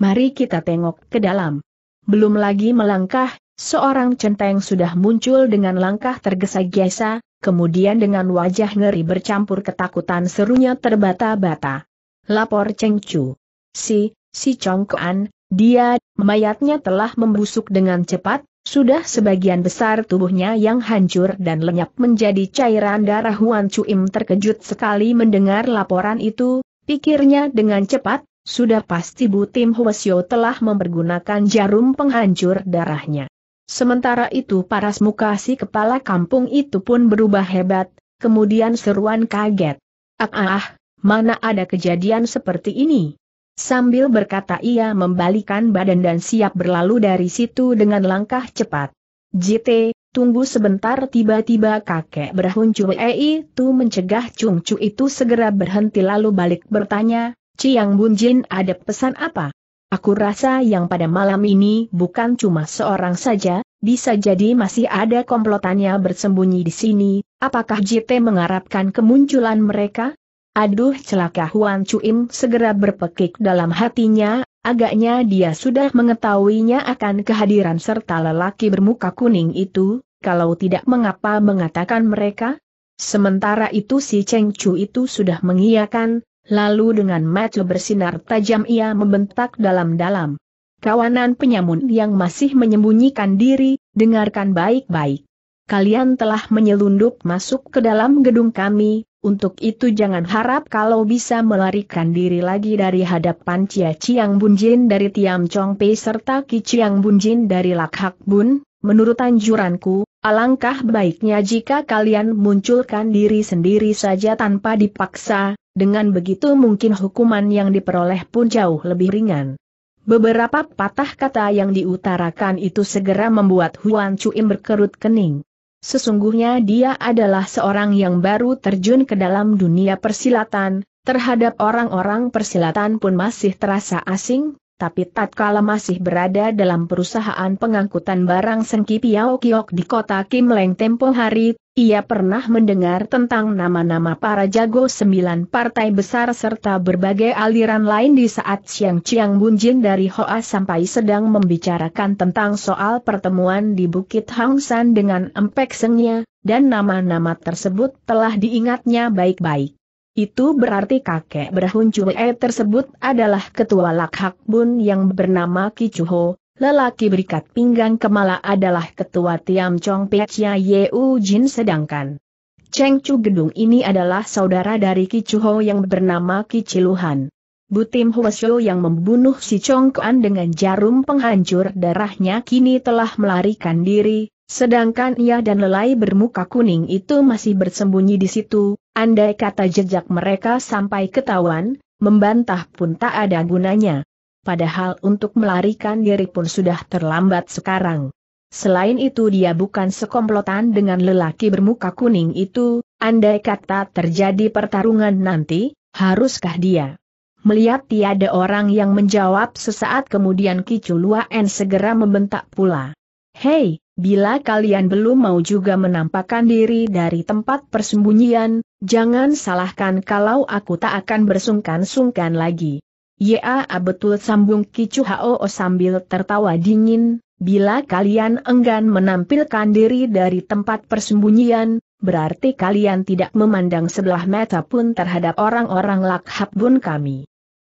Speaker 1: Mari kita tengok ke dalam. Belum lagi melangkah, seorang centeng sudah muncul dengan langkah tergesa-gesa, kemudian dengan wajah ngeri bercampur ketakutan serunya terbata-bata. Lapor Cheng Chu. Si, si Congkoan, dia, mayatnya telah membusuk dengan cepat, Sudah sebagian besar tubuhnya yang hancur dan lenyap menjadi cairan darah Huan Chuim terkejut sekali mendengar laporan itu, pikirnya dengan cepat, sudah pasti Bu Tim Hwasyo telah mempergunakan jarum penghancur darahnya. Sementara itu paras muka si kepala kampung itu pun berubah hebat, kemudian seruan kaget. Ah ah, mana ada kejadian seperti ini? Sambil berkata ia membalikan badan dan siap berlalu dari situ dengan langkah cepat. JT, tunggu sebentar tiba-tiba kakek berhuncu E itu mencegah Chung Chu itu segera berhenti lalu balik bertanya, Ciang Bunjin ada pesan apa? Aku rasa yang pada malam ini bukan cuma seorang saja, bisa jadi masih ada komplotannya bersembunyi di sini, apakah JT mengharapkan kemunculan mereka? Aduh celaka Huan Chuim segera berpekik dalam hatinya, agaknya dia sudah mengetahuinya akan kehadiran serta lelaki bermuka kuning itu, kalau tidak mengapa mengatakan mereka? Sementara itu si Cheng Chu itu sudah mengiyakan, lalu dengan mata bersinar tajam ia membentak dalam-dalam. Kawanan penyamun yang masih menyembunyikan diri, dengarkan baik-baik. Kalian telah menyelundup masuk ke dalam gedung kami, untuk itu jangan harap kalau bisa melarikan diri lagi dari hadapan Cia Chiang Bunjin dari Tiam Chong Pei serta Ki Chiang Bunjin dari Lak Hak Bun, menurut anjuranku, alangkah baiknya jika kalian munculkan diri sendiri saja tanpa dipaksa, dengan begitu mungkin hukuman yang diperoleh pun jauh lebih ringan. Beberapa patah kata yang diutarakan itu segera membuat Huan Chuim berkerut kening. Sesungguhnya dia adalah seorang yang baru terjun ke dalam dunia persilatan, terhadap orang-orang persilatan pun masih terasa asing, tapi tatkala masih berada dalam perusahaan pengangkutan barang Sengki Piao Kiok di kota Kim Leng tempo hari, ia pernah mendengar tentang nama-nama para jago sembilan partai besar serta berbagai aliran lain di saat Siang Chiang Bunjin dari Hoa sampai sedang membicarakan tentang soal pertemuan di Bukit Hang San dengan Empek Sengnya, dan nama-nama tersebut telah diingatnya baik-baik. Itu berarti kakek berhuncul E tersebut adalah ketua Lak Hak Bun yang bernama Ki Chuho, lelaki berikat pinggang kemala adalah ketua Tiam Chong Pechia Yeu Jin. Sedangkan Cheng Chu gedung ini adalah saudara dari Ki Chuho yang bernama Ki Ciluhan. Butim Hwasyo yang membunuh si Chong Kuan dengan jarum penghancur darahnya kini telah melarikan diri, sedangkan ia dan lelai bermuka kuning itu masih bersembunyi di situ, andai kata jejak mereka sampai ketahuan, membantah pun tak ada gunanya padahal untuk melarikan diri pun sudah terlambat sekarang. Selain itu dia bukan sekomplotan dengan lelaki bermuka kuning itu, andai kata terjadi pertarungan nanti, haruskah dia? Melihat tiada orang yang menjawab sesaat kemudian Kicu Luaen segera membentak pula. Hei, bila kalian belum mau juga menampakkan diri dari tempat persembunyian, jangan salahkan kalau aku tak akan bersungkan-sungkan lagi. Ya betul sambung Kicu Hao sambil tertawa dingin, bila kalian enggan menampilkan diri dari tempat persembunyian, berarti kalian tidak memandang sebelah mata pun terhadap orang-orang lakhab bun kami.